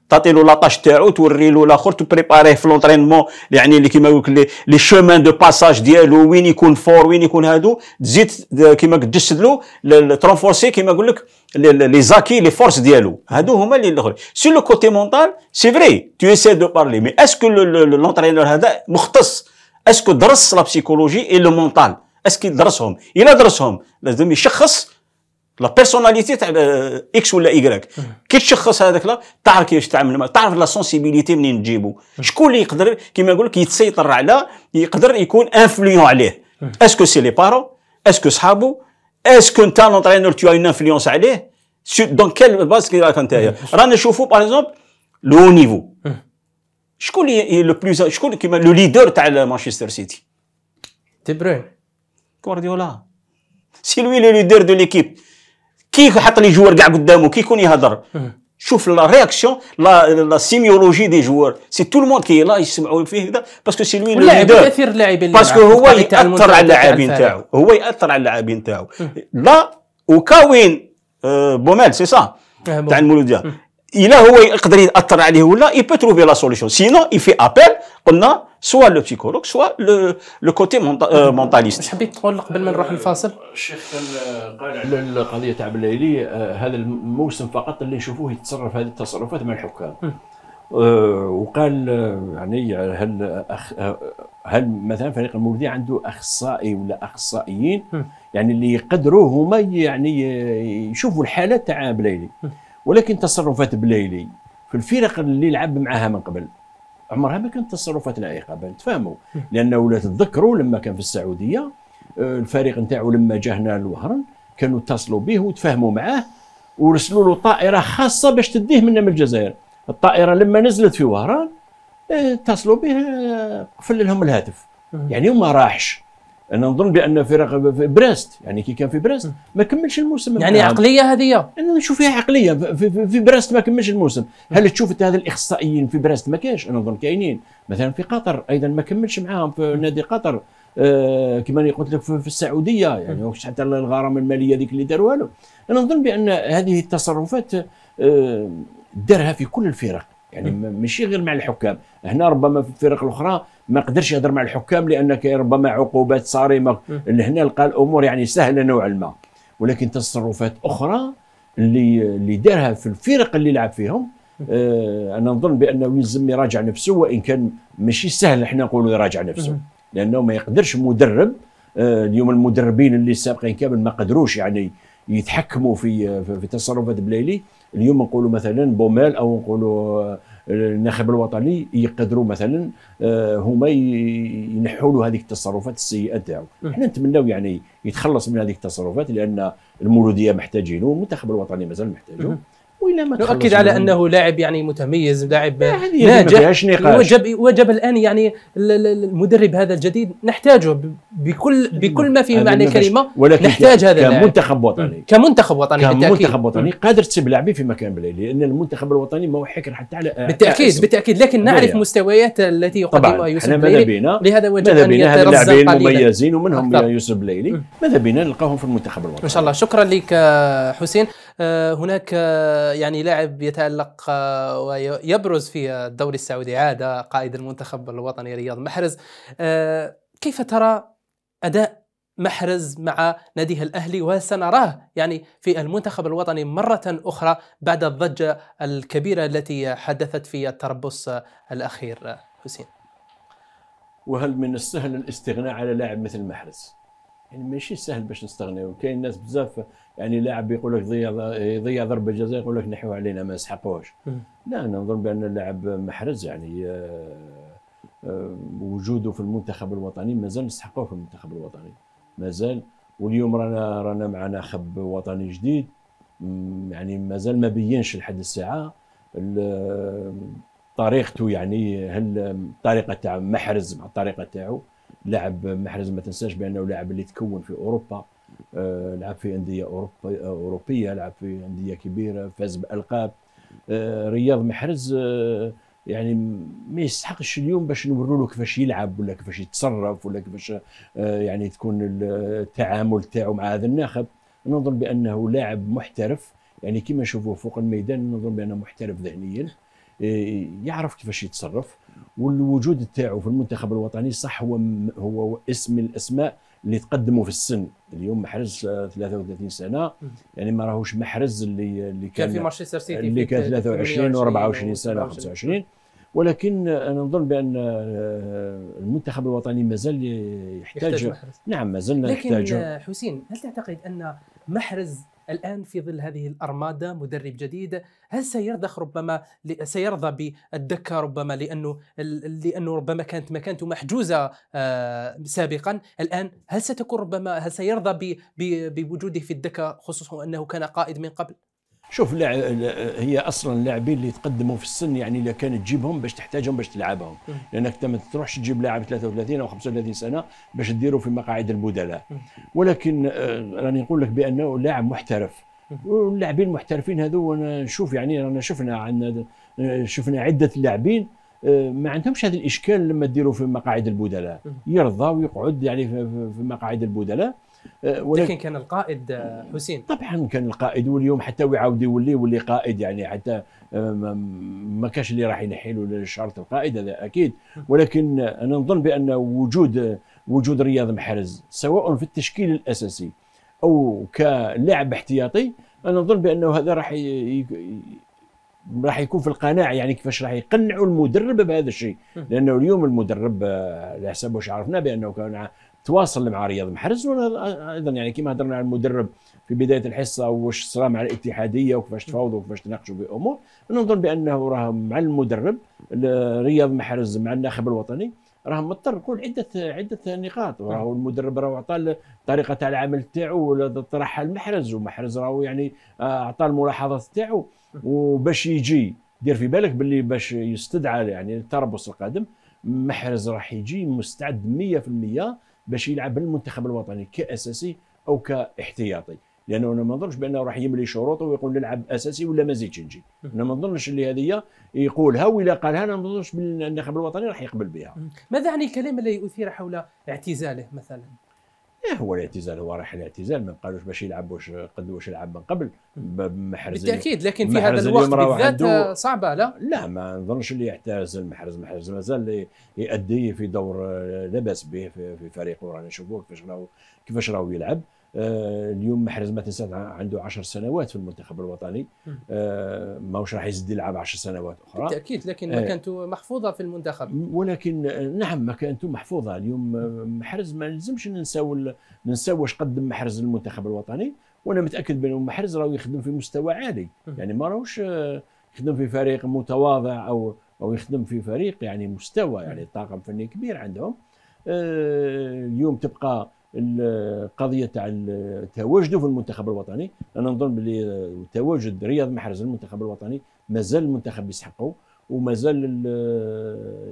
تعطي له la tâche تاعو توري له الآخر ت préparer ه في l'entraînement يعني اللي كيما يقول لك les chemins de passage ديالو وين يكون fort وين يكون هادو. تزيد كيما تجسد له ت renforcer كيما يقول لك les acquis les forces ديالو. هادو هما اللي الآخر c'est le côté mental c'est vrai tu essaies de parler mais est-ce que l'entraîneur هذا مختص est-ce que درس la psychologie et le mental est-ce que درسهم؟ الا درسهم. لازم يشخص la personnalité تاع X ولا Y كي تشخص هذاك لا تعرف كيفاش تعمل معاه تعرف la sensibilité منين تجيبو. شكون اللي يقدر كيما يقول لك يتسيطر على يقدر يكون influence عليه. est-ce que c'est les parents est-ce que صحابو est-ce que انت l'entraîneur tu as une influence عليه؟ donc quelle base راك انت رانا نشوفوا par exemple le niveau شكون اللي le plus شكون كيما le leader تاع مانشستر سيتي دي بروين كوارديولا سي لوي لو ليدر دو ليكيب كي حط لي جوار كاع قدامه كي يكون يهضر شوف لا رياكسيون لا لا سيميولوجي دي جوار سي تو الموند كي لا يسمعوا فيه كذا باسكو سي لوي اللاعب تاثير اللاعبين باسكو هو ياثر على اللاعبين تاعو. هو ياثر على اللاعبين تاعو. لا وكاوين بومال سي صا تاع المولودية. إلا هو يقدر يأثر عليه ولا اي بو تروفي لا سوليسيون سينو يفي ابل قلنا soit le psychologue soit le coach mentaliste اش حبيت تقول قبل ما نروح الفاصل الشيخ كان قال على القضية تاع بليلي هذا الموسم فقط اللي نشوفوه يتصرف هذه التصرفات مع الحكام. وقال يعني هل أخ هل مثلا فريق المولوديه عنده أخصائي ولا أخصائيين؟ يعني اللي يقدروا هما يعني يشوفوا الحالات تاع بليلي ولكن تصرفات بليلي في الفرق اللي لعب معها من قبل عمرها ما كانت تصرفات لائقة تفهموا لأنه ولا تتذكروا لما كان في السعودية آه، الفريق نتاعو لما جا هنا لوهران كانوا اتصلوا به وتفاهموا معاه ورسلوا له طائرة خاصة باش تديه منا من الجزائر. الطائرة لما نزلت في وهران آه، اتصلوا به آه، قفل لهم الهاتف. يعني ما راحش. أنا نظن بأن فرق في بريست يعني كي كان في بريست ما كملش الموسم يعني عقلية هذه. أنا نشوف فيها عقلية. في, في بريست ما كملش الموسم. هل تشوف أنت هذا الإخصائيين في بريست ما كاينش؟ أنا نظن كاينين. مثلا في قطر أيضا ما كملش معاهم. في نادي قطر آه كما قلت لك في, السعودية يعني حتى الغرامه المالية ذيك اللي داروها له أنا نظن بأن هذه التصرفات آه دارها في كل الفرق. يعني ماشي غير مع الحكام. هنا ربما في الفرق الأخرى ما قدرش يهضر مع الحكام لأن كاين ربما عقوبات صارمة. هنا لقى الأمور يعني سهلة نوعا ما. ولكن تصرفات أخرى اللي اللي دارها في الفرق اللي لعب فيهم آه أنا نظن بانه يلزم يراجع نفسه وإن كان ماشي سهل إحنا نقولوا يراجع نفسه. لأنه ما يقدرش مدرب آه اليوم المدربين اللي سابقين كامل ما قدروش يعني يتحكموا في في, في تصرفات بليلي. اليوم نقولوا مثلا بومال أو نقولوا الناخب الوطني يقدروا مثلا آه، هما ينحوا له هذيك التصرفات السيئة تاعو إحنا نتمناو يعني يتخلص من هذيك التصرفات لأن المولودية محتاجينه والمنتخب الوطني مازال محتاجه. وإلا ما نؤكد على أنه لاعب يعني متميز لاعب ناجح وجب وجب الآن يعني المدرب هذا الجديد نحتاجه بكل بكل ما فيه معنى الكلمة نحتاج هذا كمنتخب وطني. كمنتخب وطني كمنتخب وطني. قادر تسيب لاعبين في مكان بليلي لأن المنتخب الوطني ما هو حكر حتى على بالتأكيد بالتأكيد. لكن نعرف مستويات التي يقدمها يوسف بليلي. لهذا وجب أن يترزق اللاعبين المميزين ومنهم يوسف بليلي. ماذا بينا؟ نلقاهم في المنتخب الوطني. ان شاء الله. شكرا لك حسين. آه، هناك آه، يعني لاعب يتألق آه، ويبرز في الدوري السعودي عادة قائد المنتخب الوطني رياض محرز. كيف ترى أداء محرز مع ناديه الأهلي؟ وسنراه يعني في المنتخب الوطني مرة أخرى بعد الضجة الكبيرة التي حدثت في التربص الأخير حسين. وهل من السهل الاستغناء على لاعب مثل محرز؟ يعني ماشي سهل باش نستغنيو كاين ناس بزاف يعني لاعب يقول لك ضيع يضيع ضربة جزاء يقول لك نحيو علينا ما نسحقوش لا أنا نظن بأن اللاعب محرز يعني آه، آه، وجوده في المنتخب الوطني مازال نسحقوه في المنتخب الوطني. مازال واليوم رانا رانا معنا خب وطني جديد. يعني مازال ما بينش لحد الساعة. طريقته يعني هل الطريقة تاع محرز مع الطريقة تاعو. لاعب محرز ما تنساش بأنه لاعب اللي تكون في أوروبا. لعب في أندية اوروبا أوروبية لعب في أندية كبيرة فاز بألقاب. آه، رياض محرز آه، يعني ما يستحقش اليوم باش نوروا له كيفاش يلعب ولا كيفاش يتصرف ولا كيفاش يعني تكون التعامل تاعو مع هذا الناخب. نظن بأنه لاعب محترف. يعني كما نشوفوه فوق الميدان نظن بأنه محترف ذهنيا. يعرف كيفاش يتصرف. والوجود تاعو في المنتخب الوطني صح هو هو اسم الأسماء. اللي تقدموا في السن. اليوم محرز 33 سنة. يعني ما راهوش محرز اللي اللي كان, كان في مانشستر سيتي اللي كان 23 و24 سنة و25 ولكن أنا نظن بأن آه، المنتخب الوطني مازال يحتاج, يحتاج محرز. نعم ما زلنا لكن نحتاج حسين هل تعتقد أن محرز الآن في ظل هذه الأرمادة مدرب جديد هل سيرضخ ربما سيرضى بالدكة ربما لأنه لأنه ربما كانت مكانته محجوزة آه، سابقا؟ الآن هل ستكون ربما هل سيرضى بوجوده في الدكة خصوصا أنه كان قائد من قبل؟ شوف هي أصلا اللاعبين اللي تقدموا في السن يعني إذا كانت تجيبهم باش تحتاجهم باش تلعبهم. لأنك انت ما تروحش تجيب لاعب 33 أو 35 سنة باش تديروا في مقاعد البدلاء. ولكن آه، راني نقول لك بأنه لاعب محترف. واللاعبين المحترفين هذو أنا نشوف يعني رانا شفنا عندنا آه، شفنا عدة لاعبين آه، ما عندهمش هذا الإشكال لما تديروا في مقاعد البدلاء. يرضى ويقعد يعني في مقاعد البدلاء. ولكن كان القائد آه، حسين. طبعا كان القائد واليوم حتى يعاود يولي يولي قائد يعني حتى آه، ما كاش اللي راح ينحي له شرط القائد هذا أكيد. ولكن أنا نظن بأن وجود وجود رياض محرز سواء في التشكيل الأساسي أو كلاعب احتياطي أنا نظن بأنه هذا راح راح يكون في القناعة يعني كيفاش راح يقنعوا المدرب بهذا الشيء. لأنه اليوم المدرب على حسب واش عرفنا بأنه كان تواصل مع رياض محرز أيضا يعني كما هضرنا على المدرب في بداية الحصة واش صرا مع الاتحادية وكيفاش تفاوضوا وكيفاش تناقشوا بامور نظن بأنه راه مع المدرب رياض محرز مع الناخب الوطني راه مضطر يكون عده عدة نقاط وراه المدرب راه عطى طريقة تاع العمل تاعو طرحها المحرز ومحرز راه يعني أعطى الملاحظات تاعو وباش يجي دير في بالك باللي باش يستدعى يعني التربص القادم. محرز راح يجي مستعد 100% باش يلعب بالمنتخب الوطني كأساسي أو كاحتياطي. لأنه أنا ما نظنش بأنه راح يملي شروطه ويقول نلعب أساسي ولا ما زيدش نجي أنا ما نظنش اللي هذه يقولها ولا قالها أنا ما نظنش بالناخب الوطني راح يقبل بها. ماذا عن الكلام الذي أثير حول اعتزاله مثلا؟ إيه هو الاعتزال هو راح الاعتزال ما قالوش باش يلعب واش قد واش يلعب من قبل محرز بالتأكيد لكن في هذا الوقت بالذات صعبة لا؟ لا ما نظنش اللي يعتزل محرز محرز مازال يؤدي في دور لا بأس به في فريقه رانا نشوفوه كيفاش راهو كيفاش راهو يلعب. آه، اليوم محرز ما تنسى عنده 10 سنوات في المنتخب الوطني. آه، ماهوش راح يزيد يلعب 10 سنوات أخرى. بالتأكيد لكن آه. مكانته محفوظة في المنتخب. ولكن نعم مكانته محفوظة. اليوم محرز ما لازمش ننساو ننساو واش قدم محرز للمنتخب الوطني. وأنا متأكد بان محرز راهو يخدم في مستوى عالي. يعني ما راهوش يخدم في فريق متواضع أو أو يخدم في فريق يعني مستوى يعني طاقم فني كبير عندهم. اليوم تبقى القضية تاع تواجده في المنتخب الوطني. أنا نظن بلي تواجد رياض محرز المنتخب الوطني مازال المنتخب يسحقه ومازال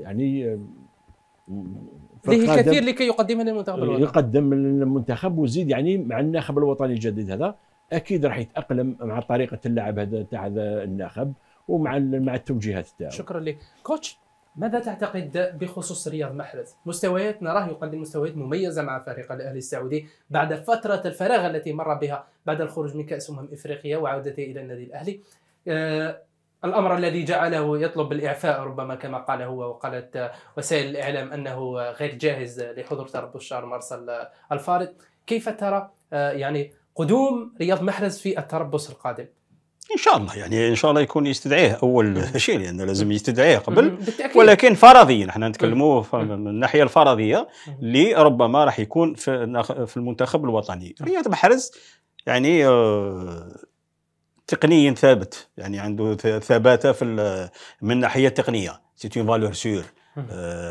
يعني فيه الكثير لكي يقدمه للمنتخب الوطني. يقدم للمنتخب وزيد يعني مع الناخب الوطني الجديد هذا أكيد راح يتأقلم مع طريقة اللعب هذا تاع هذا الناخب ومع مع التوجيهات تاعو. شكرا لك. كوتش ماذا تعتقد بخصوص رياض محرز؟ مستويات نراه يقدم مستويات مميزة مع فريق الأهلي السعودي بعد فترة الفراغ التي مر بها بعد الخروج من كأس أمم إفريقيا وعودته إلى النادي الأهلي. آه الأمر الذي جعله يطلب الإعفاء ربما كما قال هو وقالت وسائل الإعلام أنه غير جاهز لحضور تربص الشهر مرسل الفارض كيف ترى آه، يعني قدوم رياض محرز في التربص القادم إن شاء الله يعني إن شاء الله يكون يستدعيه أول شيء لأنه لازم يستدعيه قبل. بالتأكيد. ولكن فرضيا إحنا نتكلموا من الناحية الفرضية اللي ربما راح يكون في في المنتخب الوطني. رياض محرز يعني آه، تقنيا ثابت يعني عنده ثباتة في من الناحيه التقنيه c'est une valeur sûre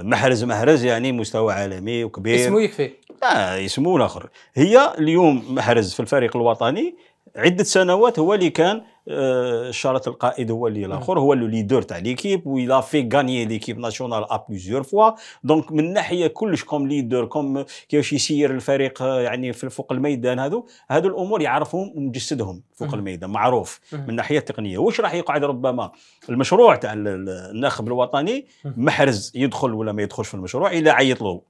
محرز محرز يعني مستوى عالمي وكبير. اسمه يكفي. لا اسمه الآخر. هي اليوم محرز في الفريق الوطني. عدة سنوات هو اللي كان آه، الشرط القائد هو اللي الآخر هو le leader تاع l'équipe و il a fait gagner l'équipe nationale à plusieurs fois donc من ناحية كلش comme leader comme كيفاش يسير الفريق آه، يعني في فوق الميدان هذو هذو الأمور يعرفهم ومجسدهم فوق. الميدان معروف. من الناحيه التقنيه واش راح يقعد ربما المشروع تاع ال- ال- الناخب الوطني. محرز يدخل ولا ما يدخلش في المشروع إلا عيط له.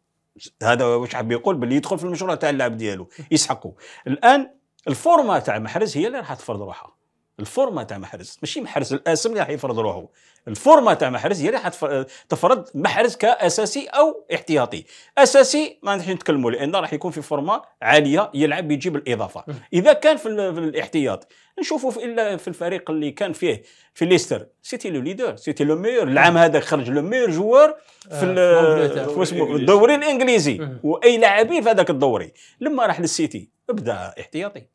هذا واش حاب يقول؟ باللي يدخل في المشروع تاع اللاعب ديالو. يسحقوا الآن الفورما تاع محرز هي اللي راح تفرض روحها. الفورما تاع محرز ماشي محرز الاسم اللي راح يفرض روحه. الفورما تاع محرز هي اللي راح تف- تفرض محرز كأساسي أو احتياطي. أساسي ما نحن نتكلموا لأن راح يكون في فورما عالية يلعب يجيب الإضافة. إذا كان في, ال- في الاحتياط نشوفوا في إلا في الفريق اللي كان فيه في ليستر سيتي le leader c'était le meilleur العام هذا خرج le meilleur joueur في, آه، اسمه. الدوري الإنجليزي. وأي لاعبين في هذاك الدوري. لما راح للسيتي ابدأ احتياطي.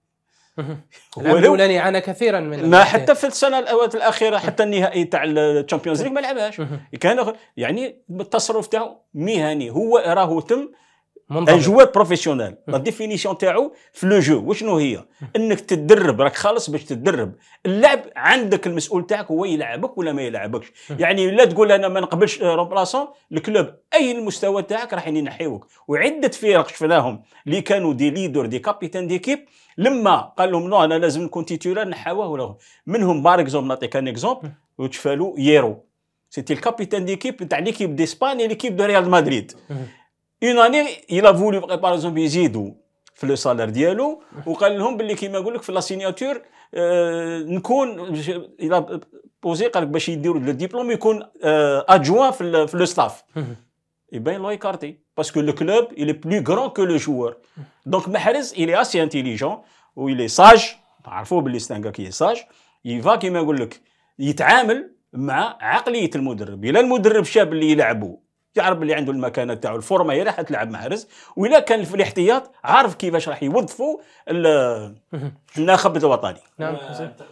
ولو- الأولاني عانى كثيرا من ما حتى في السنة الأوات الأخيرة حتى النهائي تاع ال Champions League ما لعبهاش. كان يعني التصرف تاعو مهني هو راهو تم un joueur professionnel la définition تاعو في le jeu وشنو هي انك تتدرب راك خالص باش تتدرب اللعب عندك المسؤول تاعك هو يلعبك ولا ما يلعبكش. يعني لا تقول أنا ما نقبلش remplaçant ال club أي المستوى تاعك راح ينحيوك. وعدة فرق شفناهم اللي كانوا دي ليدر دي كابيتان ديكيب لما قال لهم نو أنا لازم نكون تيتولار نحاوه ولا منهم بار اكزومبل نعطيك ان اكزومبل وتشفالو ييرو. سيتي الكابيتان ديكيب تاع ليكيب ديسباني ليكيب دو ريال مدريد اون اني إلى فولي باغ اكزومبل يزيدوا في لو سالير ديالو وقال لهم باللي كيما نقول لك في لا سيناتور آه نكون إلى بوزي قال لك باش يديروا لو ديبلوم يكون آه ادجوان في لو ستاف يبين لو يكارتي باسكو لو كلوب il est plus grand que le joueur. دونك محرز il est assez intelligent و il est sage تعرفوه باللي ستانكا كي ساج يفا كيما نقول لك يتعامل مع عقليه المدرب الا المدرب شاب اللي يلعبوا يعرف اللي عنده المكانة تاعو. الفورمه هي راح تلعب محرز وإلا كان في الاحتياط عارف كيفاش راح يوظفوا ال- الناخب الوطني. نعم.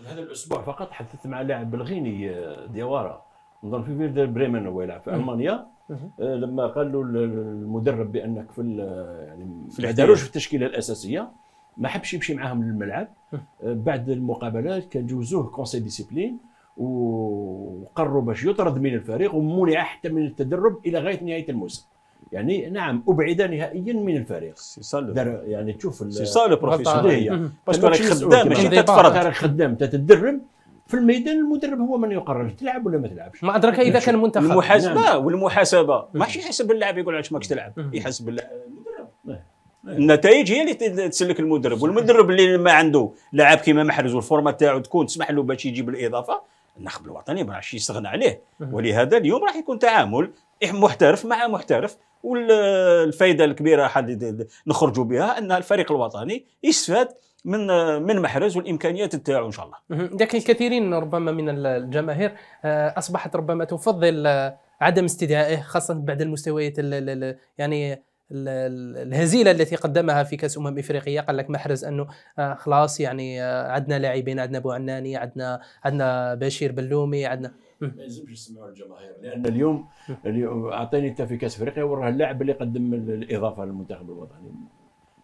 هذا الأسبوع فقط حدثت مع لاعب بلغيني آه، ديوارا. نظن في فيردر بريمن هو يلعب في ألمانيا. آه، لما قال له ال- المدرب بأنك في يعني ما الاحتياط. داروش في التشكيلة الأساسية ما حبش يمشي معاهم للملعب. آه، بعد المقابلات كان جوزوه conseil de discipline وقرروا باش يطرد من الفريق ومنع حتى من التدرب إلى غاية نهاية الموسم. يعني نعم أبعد نهائيا من الفريق. دار يعني تشوف c'est ça le professionnel. parce que راك خدام ماشي. تتفرج. راك خدام تتدرب في الميدان المدرب هو من يقرر تلعب ولا ما تلعبش؟ ما ادرك إذا كان منتخب. المحاسبة والمحاسبة. ماشي يحسب اللاعب يقول علاش ماكش تلعب. يحسب اللاعب. إيه. النتائج هي اللي تسلك المدرب. والمدرب اللي ما عنده لاعب كيما محرز والفورمة تاعو تكون تسمح له باش يجيب الإضافة النخب الوطني ما راحش يستغنى عليه. ولهذا اليوم راح يكون تعامل محترف مع محترف والفائده الكبيرة نخرجوا بها أن الفريق الوطني يستفاد من من محرز والإمكانيات تاعو إن شاء الله. لكن الكثيرين ربما من الجماهير آه، أصبحت ربما تفضل آه، عدم استدعائه خاصة بعد المستويات ال- ال- ال- يعني الهزيلة التي قدمها في كأس أمم افريقيا قال لك محرز أنه آه، خلاص يعني آه، عندنا لاعبين عندنا بوعناني عندنا عندنا بشير بلومي عندنا ما يلزمش يسمعوا الجماهير لأن اليوم اليوم أعطيني أنت في كأس إفريقيا وراه اللاعب اللي قدم ال- الإضافة للمنتخب الوطني.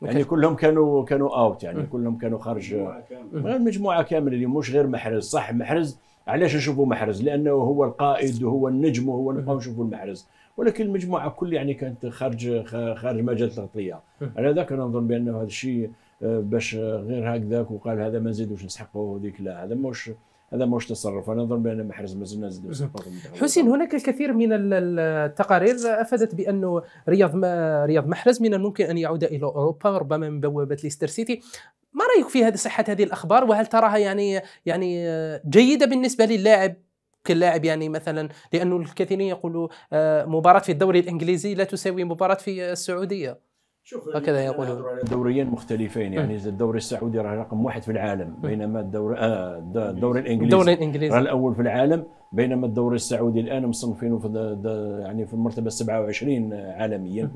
يعني؟ كلهم كانوا كانوا اوت يعني. كلهم كانوا خارج. مم. المجموعه كاملة اليوم مش غير محرز. صح محرز. علاش نشوفوا محرز؟ لأنه هو القائد وهو النجم وهو نبقاو نشوفوا المحرز. ولكن المجموعة كل يعني كانت خارج خارج مجال التغطية. على ذاك أنا نظن بانه هذا الشيء آه، باش غير هكذاك وقال هذا ما نزيدوش نسحقوا هذيك لا هذا مش هذا مش تصرف. أنا نظن بأن محرز ما زلنا نزيدو نسحقوا في المنتخب حسين هناك الكثير من ال- ال- التقارير أفادت بأنه رياض ما رياض محرز من الممكن أن يعود إلى أوروبا ربما من بوابة ليستر سيتي. ما رأيك في هذه صحة هذه الأخبار؟ وهل تراها يعني يعني جيدة بالنسبة للاعب كلاعب يعني مثلا لأنه الكثيرين يقولوا آه، مباراة في الدوري الإنجليزي لا تساوي مباراة في السعودية. هكذا يقولون. على دوريين مختلفين يعني الدوري السعودي راه رقم واحد في العالم بينما الدوري آه الدوري الإنجليزي. الدوري الإنجليزي. راه الأول في العالم بينما الدوري السعودي الآن مصنفينه في يعني في المرتبة 27 عالميا.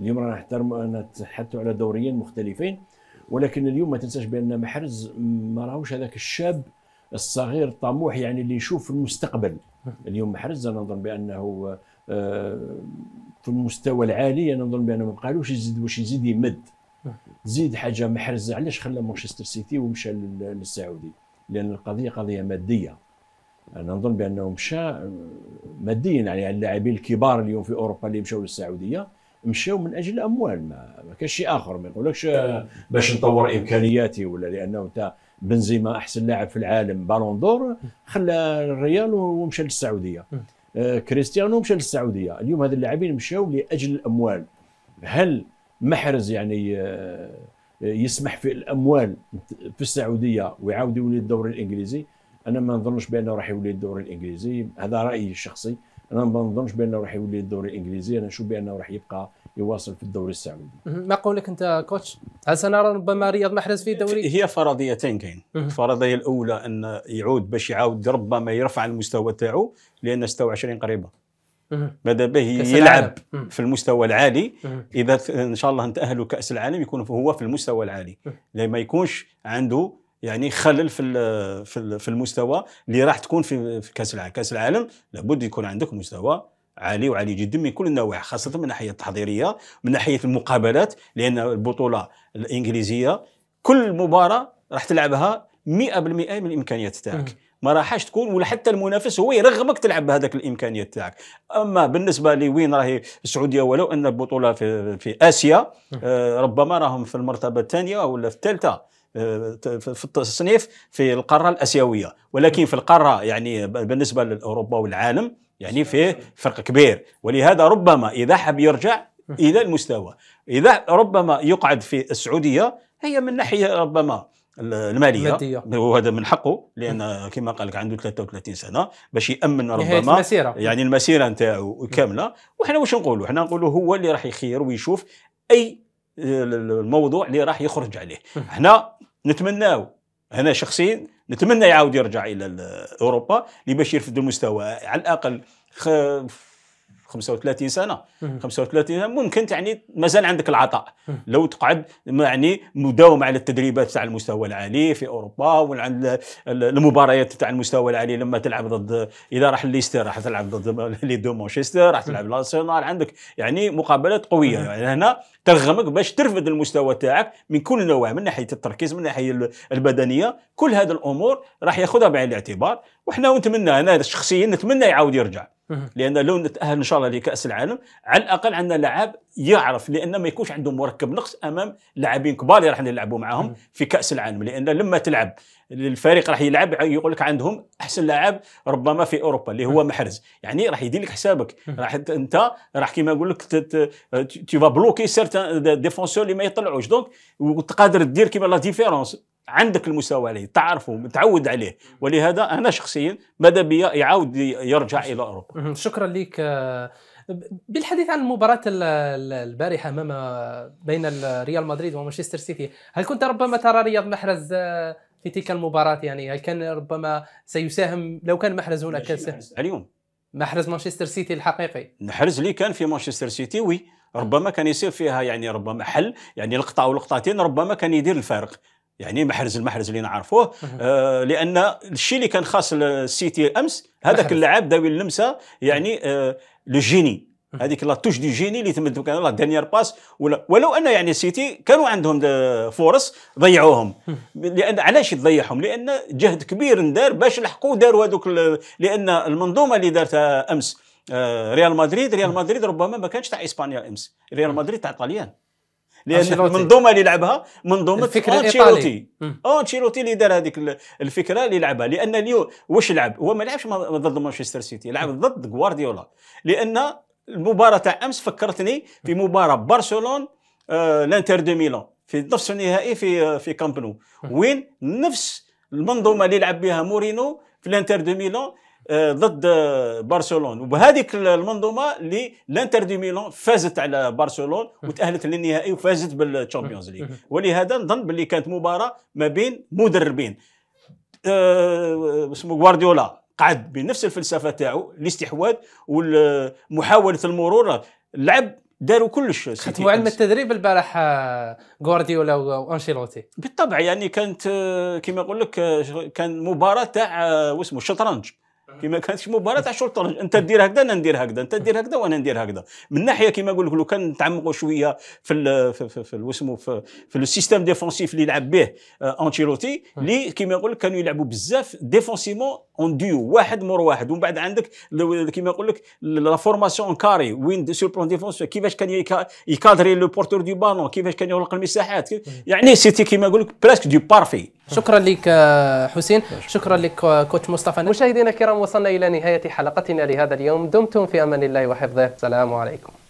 اليوم رانا نتحدثوا على دوريين مختلفين ولكن اليوم ما تنساش بأن محرز ما راهوش هذاك الشاب الصغير الطموح يعني اللي يشوف المستقبل. اليوم محرز أنا نظن بأنه آه، في المستوى العالي أنا نظن بأنه ما بقالوش يزيد واش يزيد يمد. زيد حاجة محرزة علاش خلى مانشستر سيتي ومشى للسعودي؟ لأن القضية قضية مادية. أنا نظن بأنه مشى ماديا يعني اللاعبين الكبار اليوم في أوروبا اللي مشاو للسعودية مشاو من أجل الأموال. ما, ما كاش شيء آخر ما يقولكش باش نطور إمكانياتي ولا لأنه أنت بنزيما أحسن لاعب في العالم بالون دور خلى الريال ومشى للسعودية. آه، كريستيانو مشى للسعودية. اليوم هذا اللاعبين مشاو لأجل الأموال. هل محرز يعني آه، يسمح في الأموال في السعودية ويعاود يولي الدوري الإنجليزي؟ أنا ما نظنش بأنه راح يولي الدوري الإنجليزي. هذا رأيي الشخصي. أنا ما نظنش بأنه راح يولي الدوري الإنجليزي. أنا نشوف بأنه راح يبقى يواصل في الدوري السعودي. ما قولك أنت كوتش؟ هل سنرى ربما رياض محرز في الدوري؟ هي فرضيتين كاين. الفرضية الأولى أن يعود باش يعاود ربما يرفع المستوى تاعو لأن 26 قريبة. ماذا به؟ يلعب في المستوى العالي. إذا إن شاء الله نتاهلوا كأس العالم يكون هو في المستوى العالي. ما يكونش عنده يعني خلل في في المستوى اللي راح تكون في في كأس العالم، كأس العالم. لابد يكون عندك مستوى عالي وعالي جدا من كل النواحي خاصة من الناحية التحضيرية من ناحية المقابلات لأن البطولة الإنجليزية كل مباراة راح تلعبها 100% من الإمكانيات تاعك. ما راحش تكون ولا حتى المنافس هو يرغبك تلعب بهذاك الإمكانيات تاعك. أما بالنسبة لوين راهي السعودية ولو أن البطولة في في آسيا آه، ربما راهم في المرتبة الثانية ولا في الثالثة آه، في التصنيف في القارة الآسيوية. ولكن في القارة يعني بالنسبة لأوروبا والعالم يعني فيه فرق كبير. ولهذا ربما إذا حب يرجع إلى المستوى. إذا ربما يقعد في السعودية هي من ناحية ربما المالية. وهذا من حقه لأن كما قال لك عنده 33 سنة باش يأمن ربما المسيرة. يعني المسيرة نتاعو كاملة. وحنا واش نقولوا؟ حنا نقولوا هو اللي راح يخير ويشوف أي الموضوع اللي راح يخرج عليه. إحنا نتمناو أنا شخصيا نتمنى يعاود يرجع إلى أوروبا باش يرفد المستوى على الأقل 35 سنة. 35 سنة ممكن يعني مازال عندك العطاء. لو تقعد يعني مداوم على التدريبات تاع المستوى العالي في أوروبا وعند المباريات تاع المستوى العالي لما تلعب ضد إذا راح ليستر راح تلعب ضد لي دو مانشستر راح تلعب الأرسنال. عندك يعني مقابلات قوية. يعني هنا ترغمك باش ترفد المستوى تاعك من كل نوع من ناحية التركيز من الناحيه البدنية. كل هذه الأمور راح ياخذها بعين الاعتبار. وحنا نتمنى أنا شخصيا نتمنى يعاود يرجع. لأن لو نتأهل إن شاء الله لكأس العالم على الأقل عندنا لاعب يعرف لأن ما يكونش عنده مركب نقص أمام لاعبين كبار اللي راح نلعبوا معاهم في كأس العالم. لأن لما تلعب الفريق راح يلعب يقول لك عندهم أحسن لاعب ربما في أوروبا اللي هو محرز. يعني راح يدير لك حسابك. راح أنت راح كيما نقول لك tu vas bloquer certains défenseurs اللي ما يطلعوش. donc وتقدر دير كيما la différence عندك المستوى عليه تعرفه متعود عليه. ولهذا أنا شخصيا ماذا بيا يعاود يرجع إلى أوروبا. شكرا لك. بالحديث عن المباراة البارحة أمام بين ريال مدريد ومانشستر سيتي هل كنت ربما ترى رياض محرز في تلك المباراة؟ يعني هل كان ربما سيساهم لو كان محرز هنا كان اليوم. محرز مانشستر سيتي الحقيقي. محرز اللي كان في مانشستر سيتي وي ربما كان يصير فيها يعني ربما حل يعني لقطة أو لقطتين ربما كان يدير الفارق. يعني محرز المحرز اللي نعرفوه. آه لأن الشيء اللي كان خاص السيتي امس هذاك اللاعب داوي اللمسة يعني آه le génie. هذيك la touche de génie اللي تم كان la dernière passe ولا ولو أن يعني السيتي كانوا عندهم فرص ضيعوهم. لأن علاش تضيعهم؟ لأن جهد كبير ندار باش لحقوا داروا هذوك لأن المنظومة اللي دارتها أمس آه ريال مدريد ريال مدريد ربما ما كانش تاع إسبانيا امس ريال مدريد تاع طاليان لأن المنظومه اللي لعبها منظومه انشيلوتي انشيلوتي اللي دار هذيك الفكرة اللي لعبها. لأن اليوم واش لعب؟ هو ما لعبش ضد مانشستر سيتي لعب ضد غوارديولا. لأن المباراة تاع أمس فكرتني في مباراة برشلونه آه لانتر دو ميلان في نصف النهائي في في كامب نو. وين؟ نفس المنظومة اللي لعب بها مورينو في الانتر دو ميلان آه، ضد آه، برشلونة. وبهذيك المنظومة اللي لانتر دي ميلان فازت على برشلونة وتأهلت للنهائي وفازت بال Champions League. ولهذا نظن باللي كانت مباراة ما بين مدربين. آه، اسمه غوارديولا قعد بنفس الفلسفة تاعو الاستحواذ ومحاوله المرور. اللعب داروا كلش ختموا علم التدريب البارح آه، غوارديولا وأنشيلوتي. بالطبع يعني كانت آه، كما نقول لك آه، كان مباراة تاع واسمه الشطرنج كما كانتش مباراة تاع شرطة. أنت دير هكذا أنا ندير هكذا. أنت دير هكذا وأنا ندير هكذا. من ناحية كما نقول لك لو كان نتعمقوا شوية في ال في, في, في اسمه في, في السيستم ديفونسيف اللي يلعب به انشيلوتي اللي كما نقول لك كانوا يلعبوا بزاف ديفونسيمون اون ديو واحد مور واحد. ومن بعد عندك كما نقول لك لا فورماسيون كاري وين سور بلون ديفونس كيفاش كان يكادري لو بورتور دو بالون كيفاش كان يغلق المساحات؟ يعني سيتي كما نقول لك بريسك دو بارفي شكرا لك حسين. شكرا لك كوتش مصطفى مشاهدينا الكرام وصلنا إلى نهاية حلقتنا لهذا اليوم. دمتم في أمان الله وحفظه. السلام عليكم.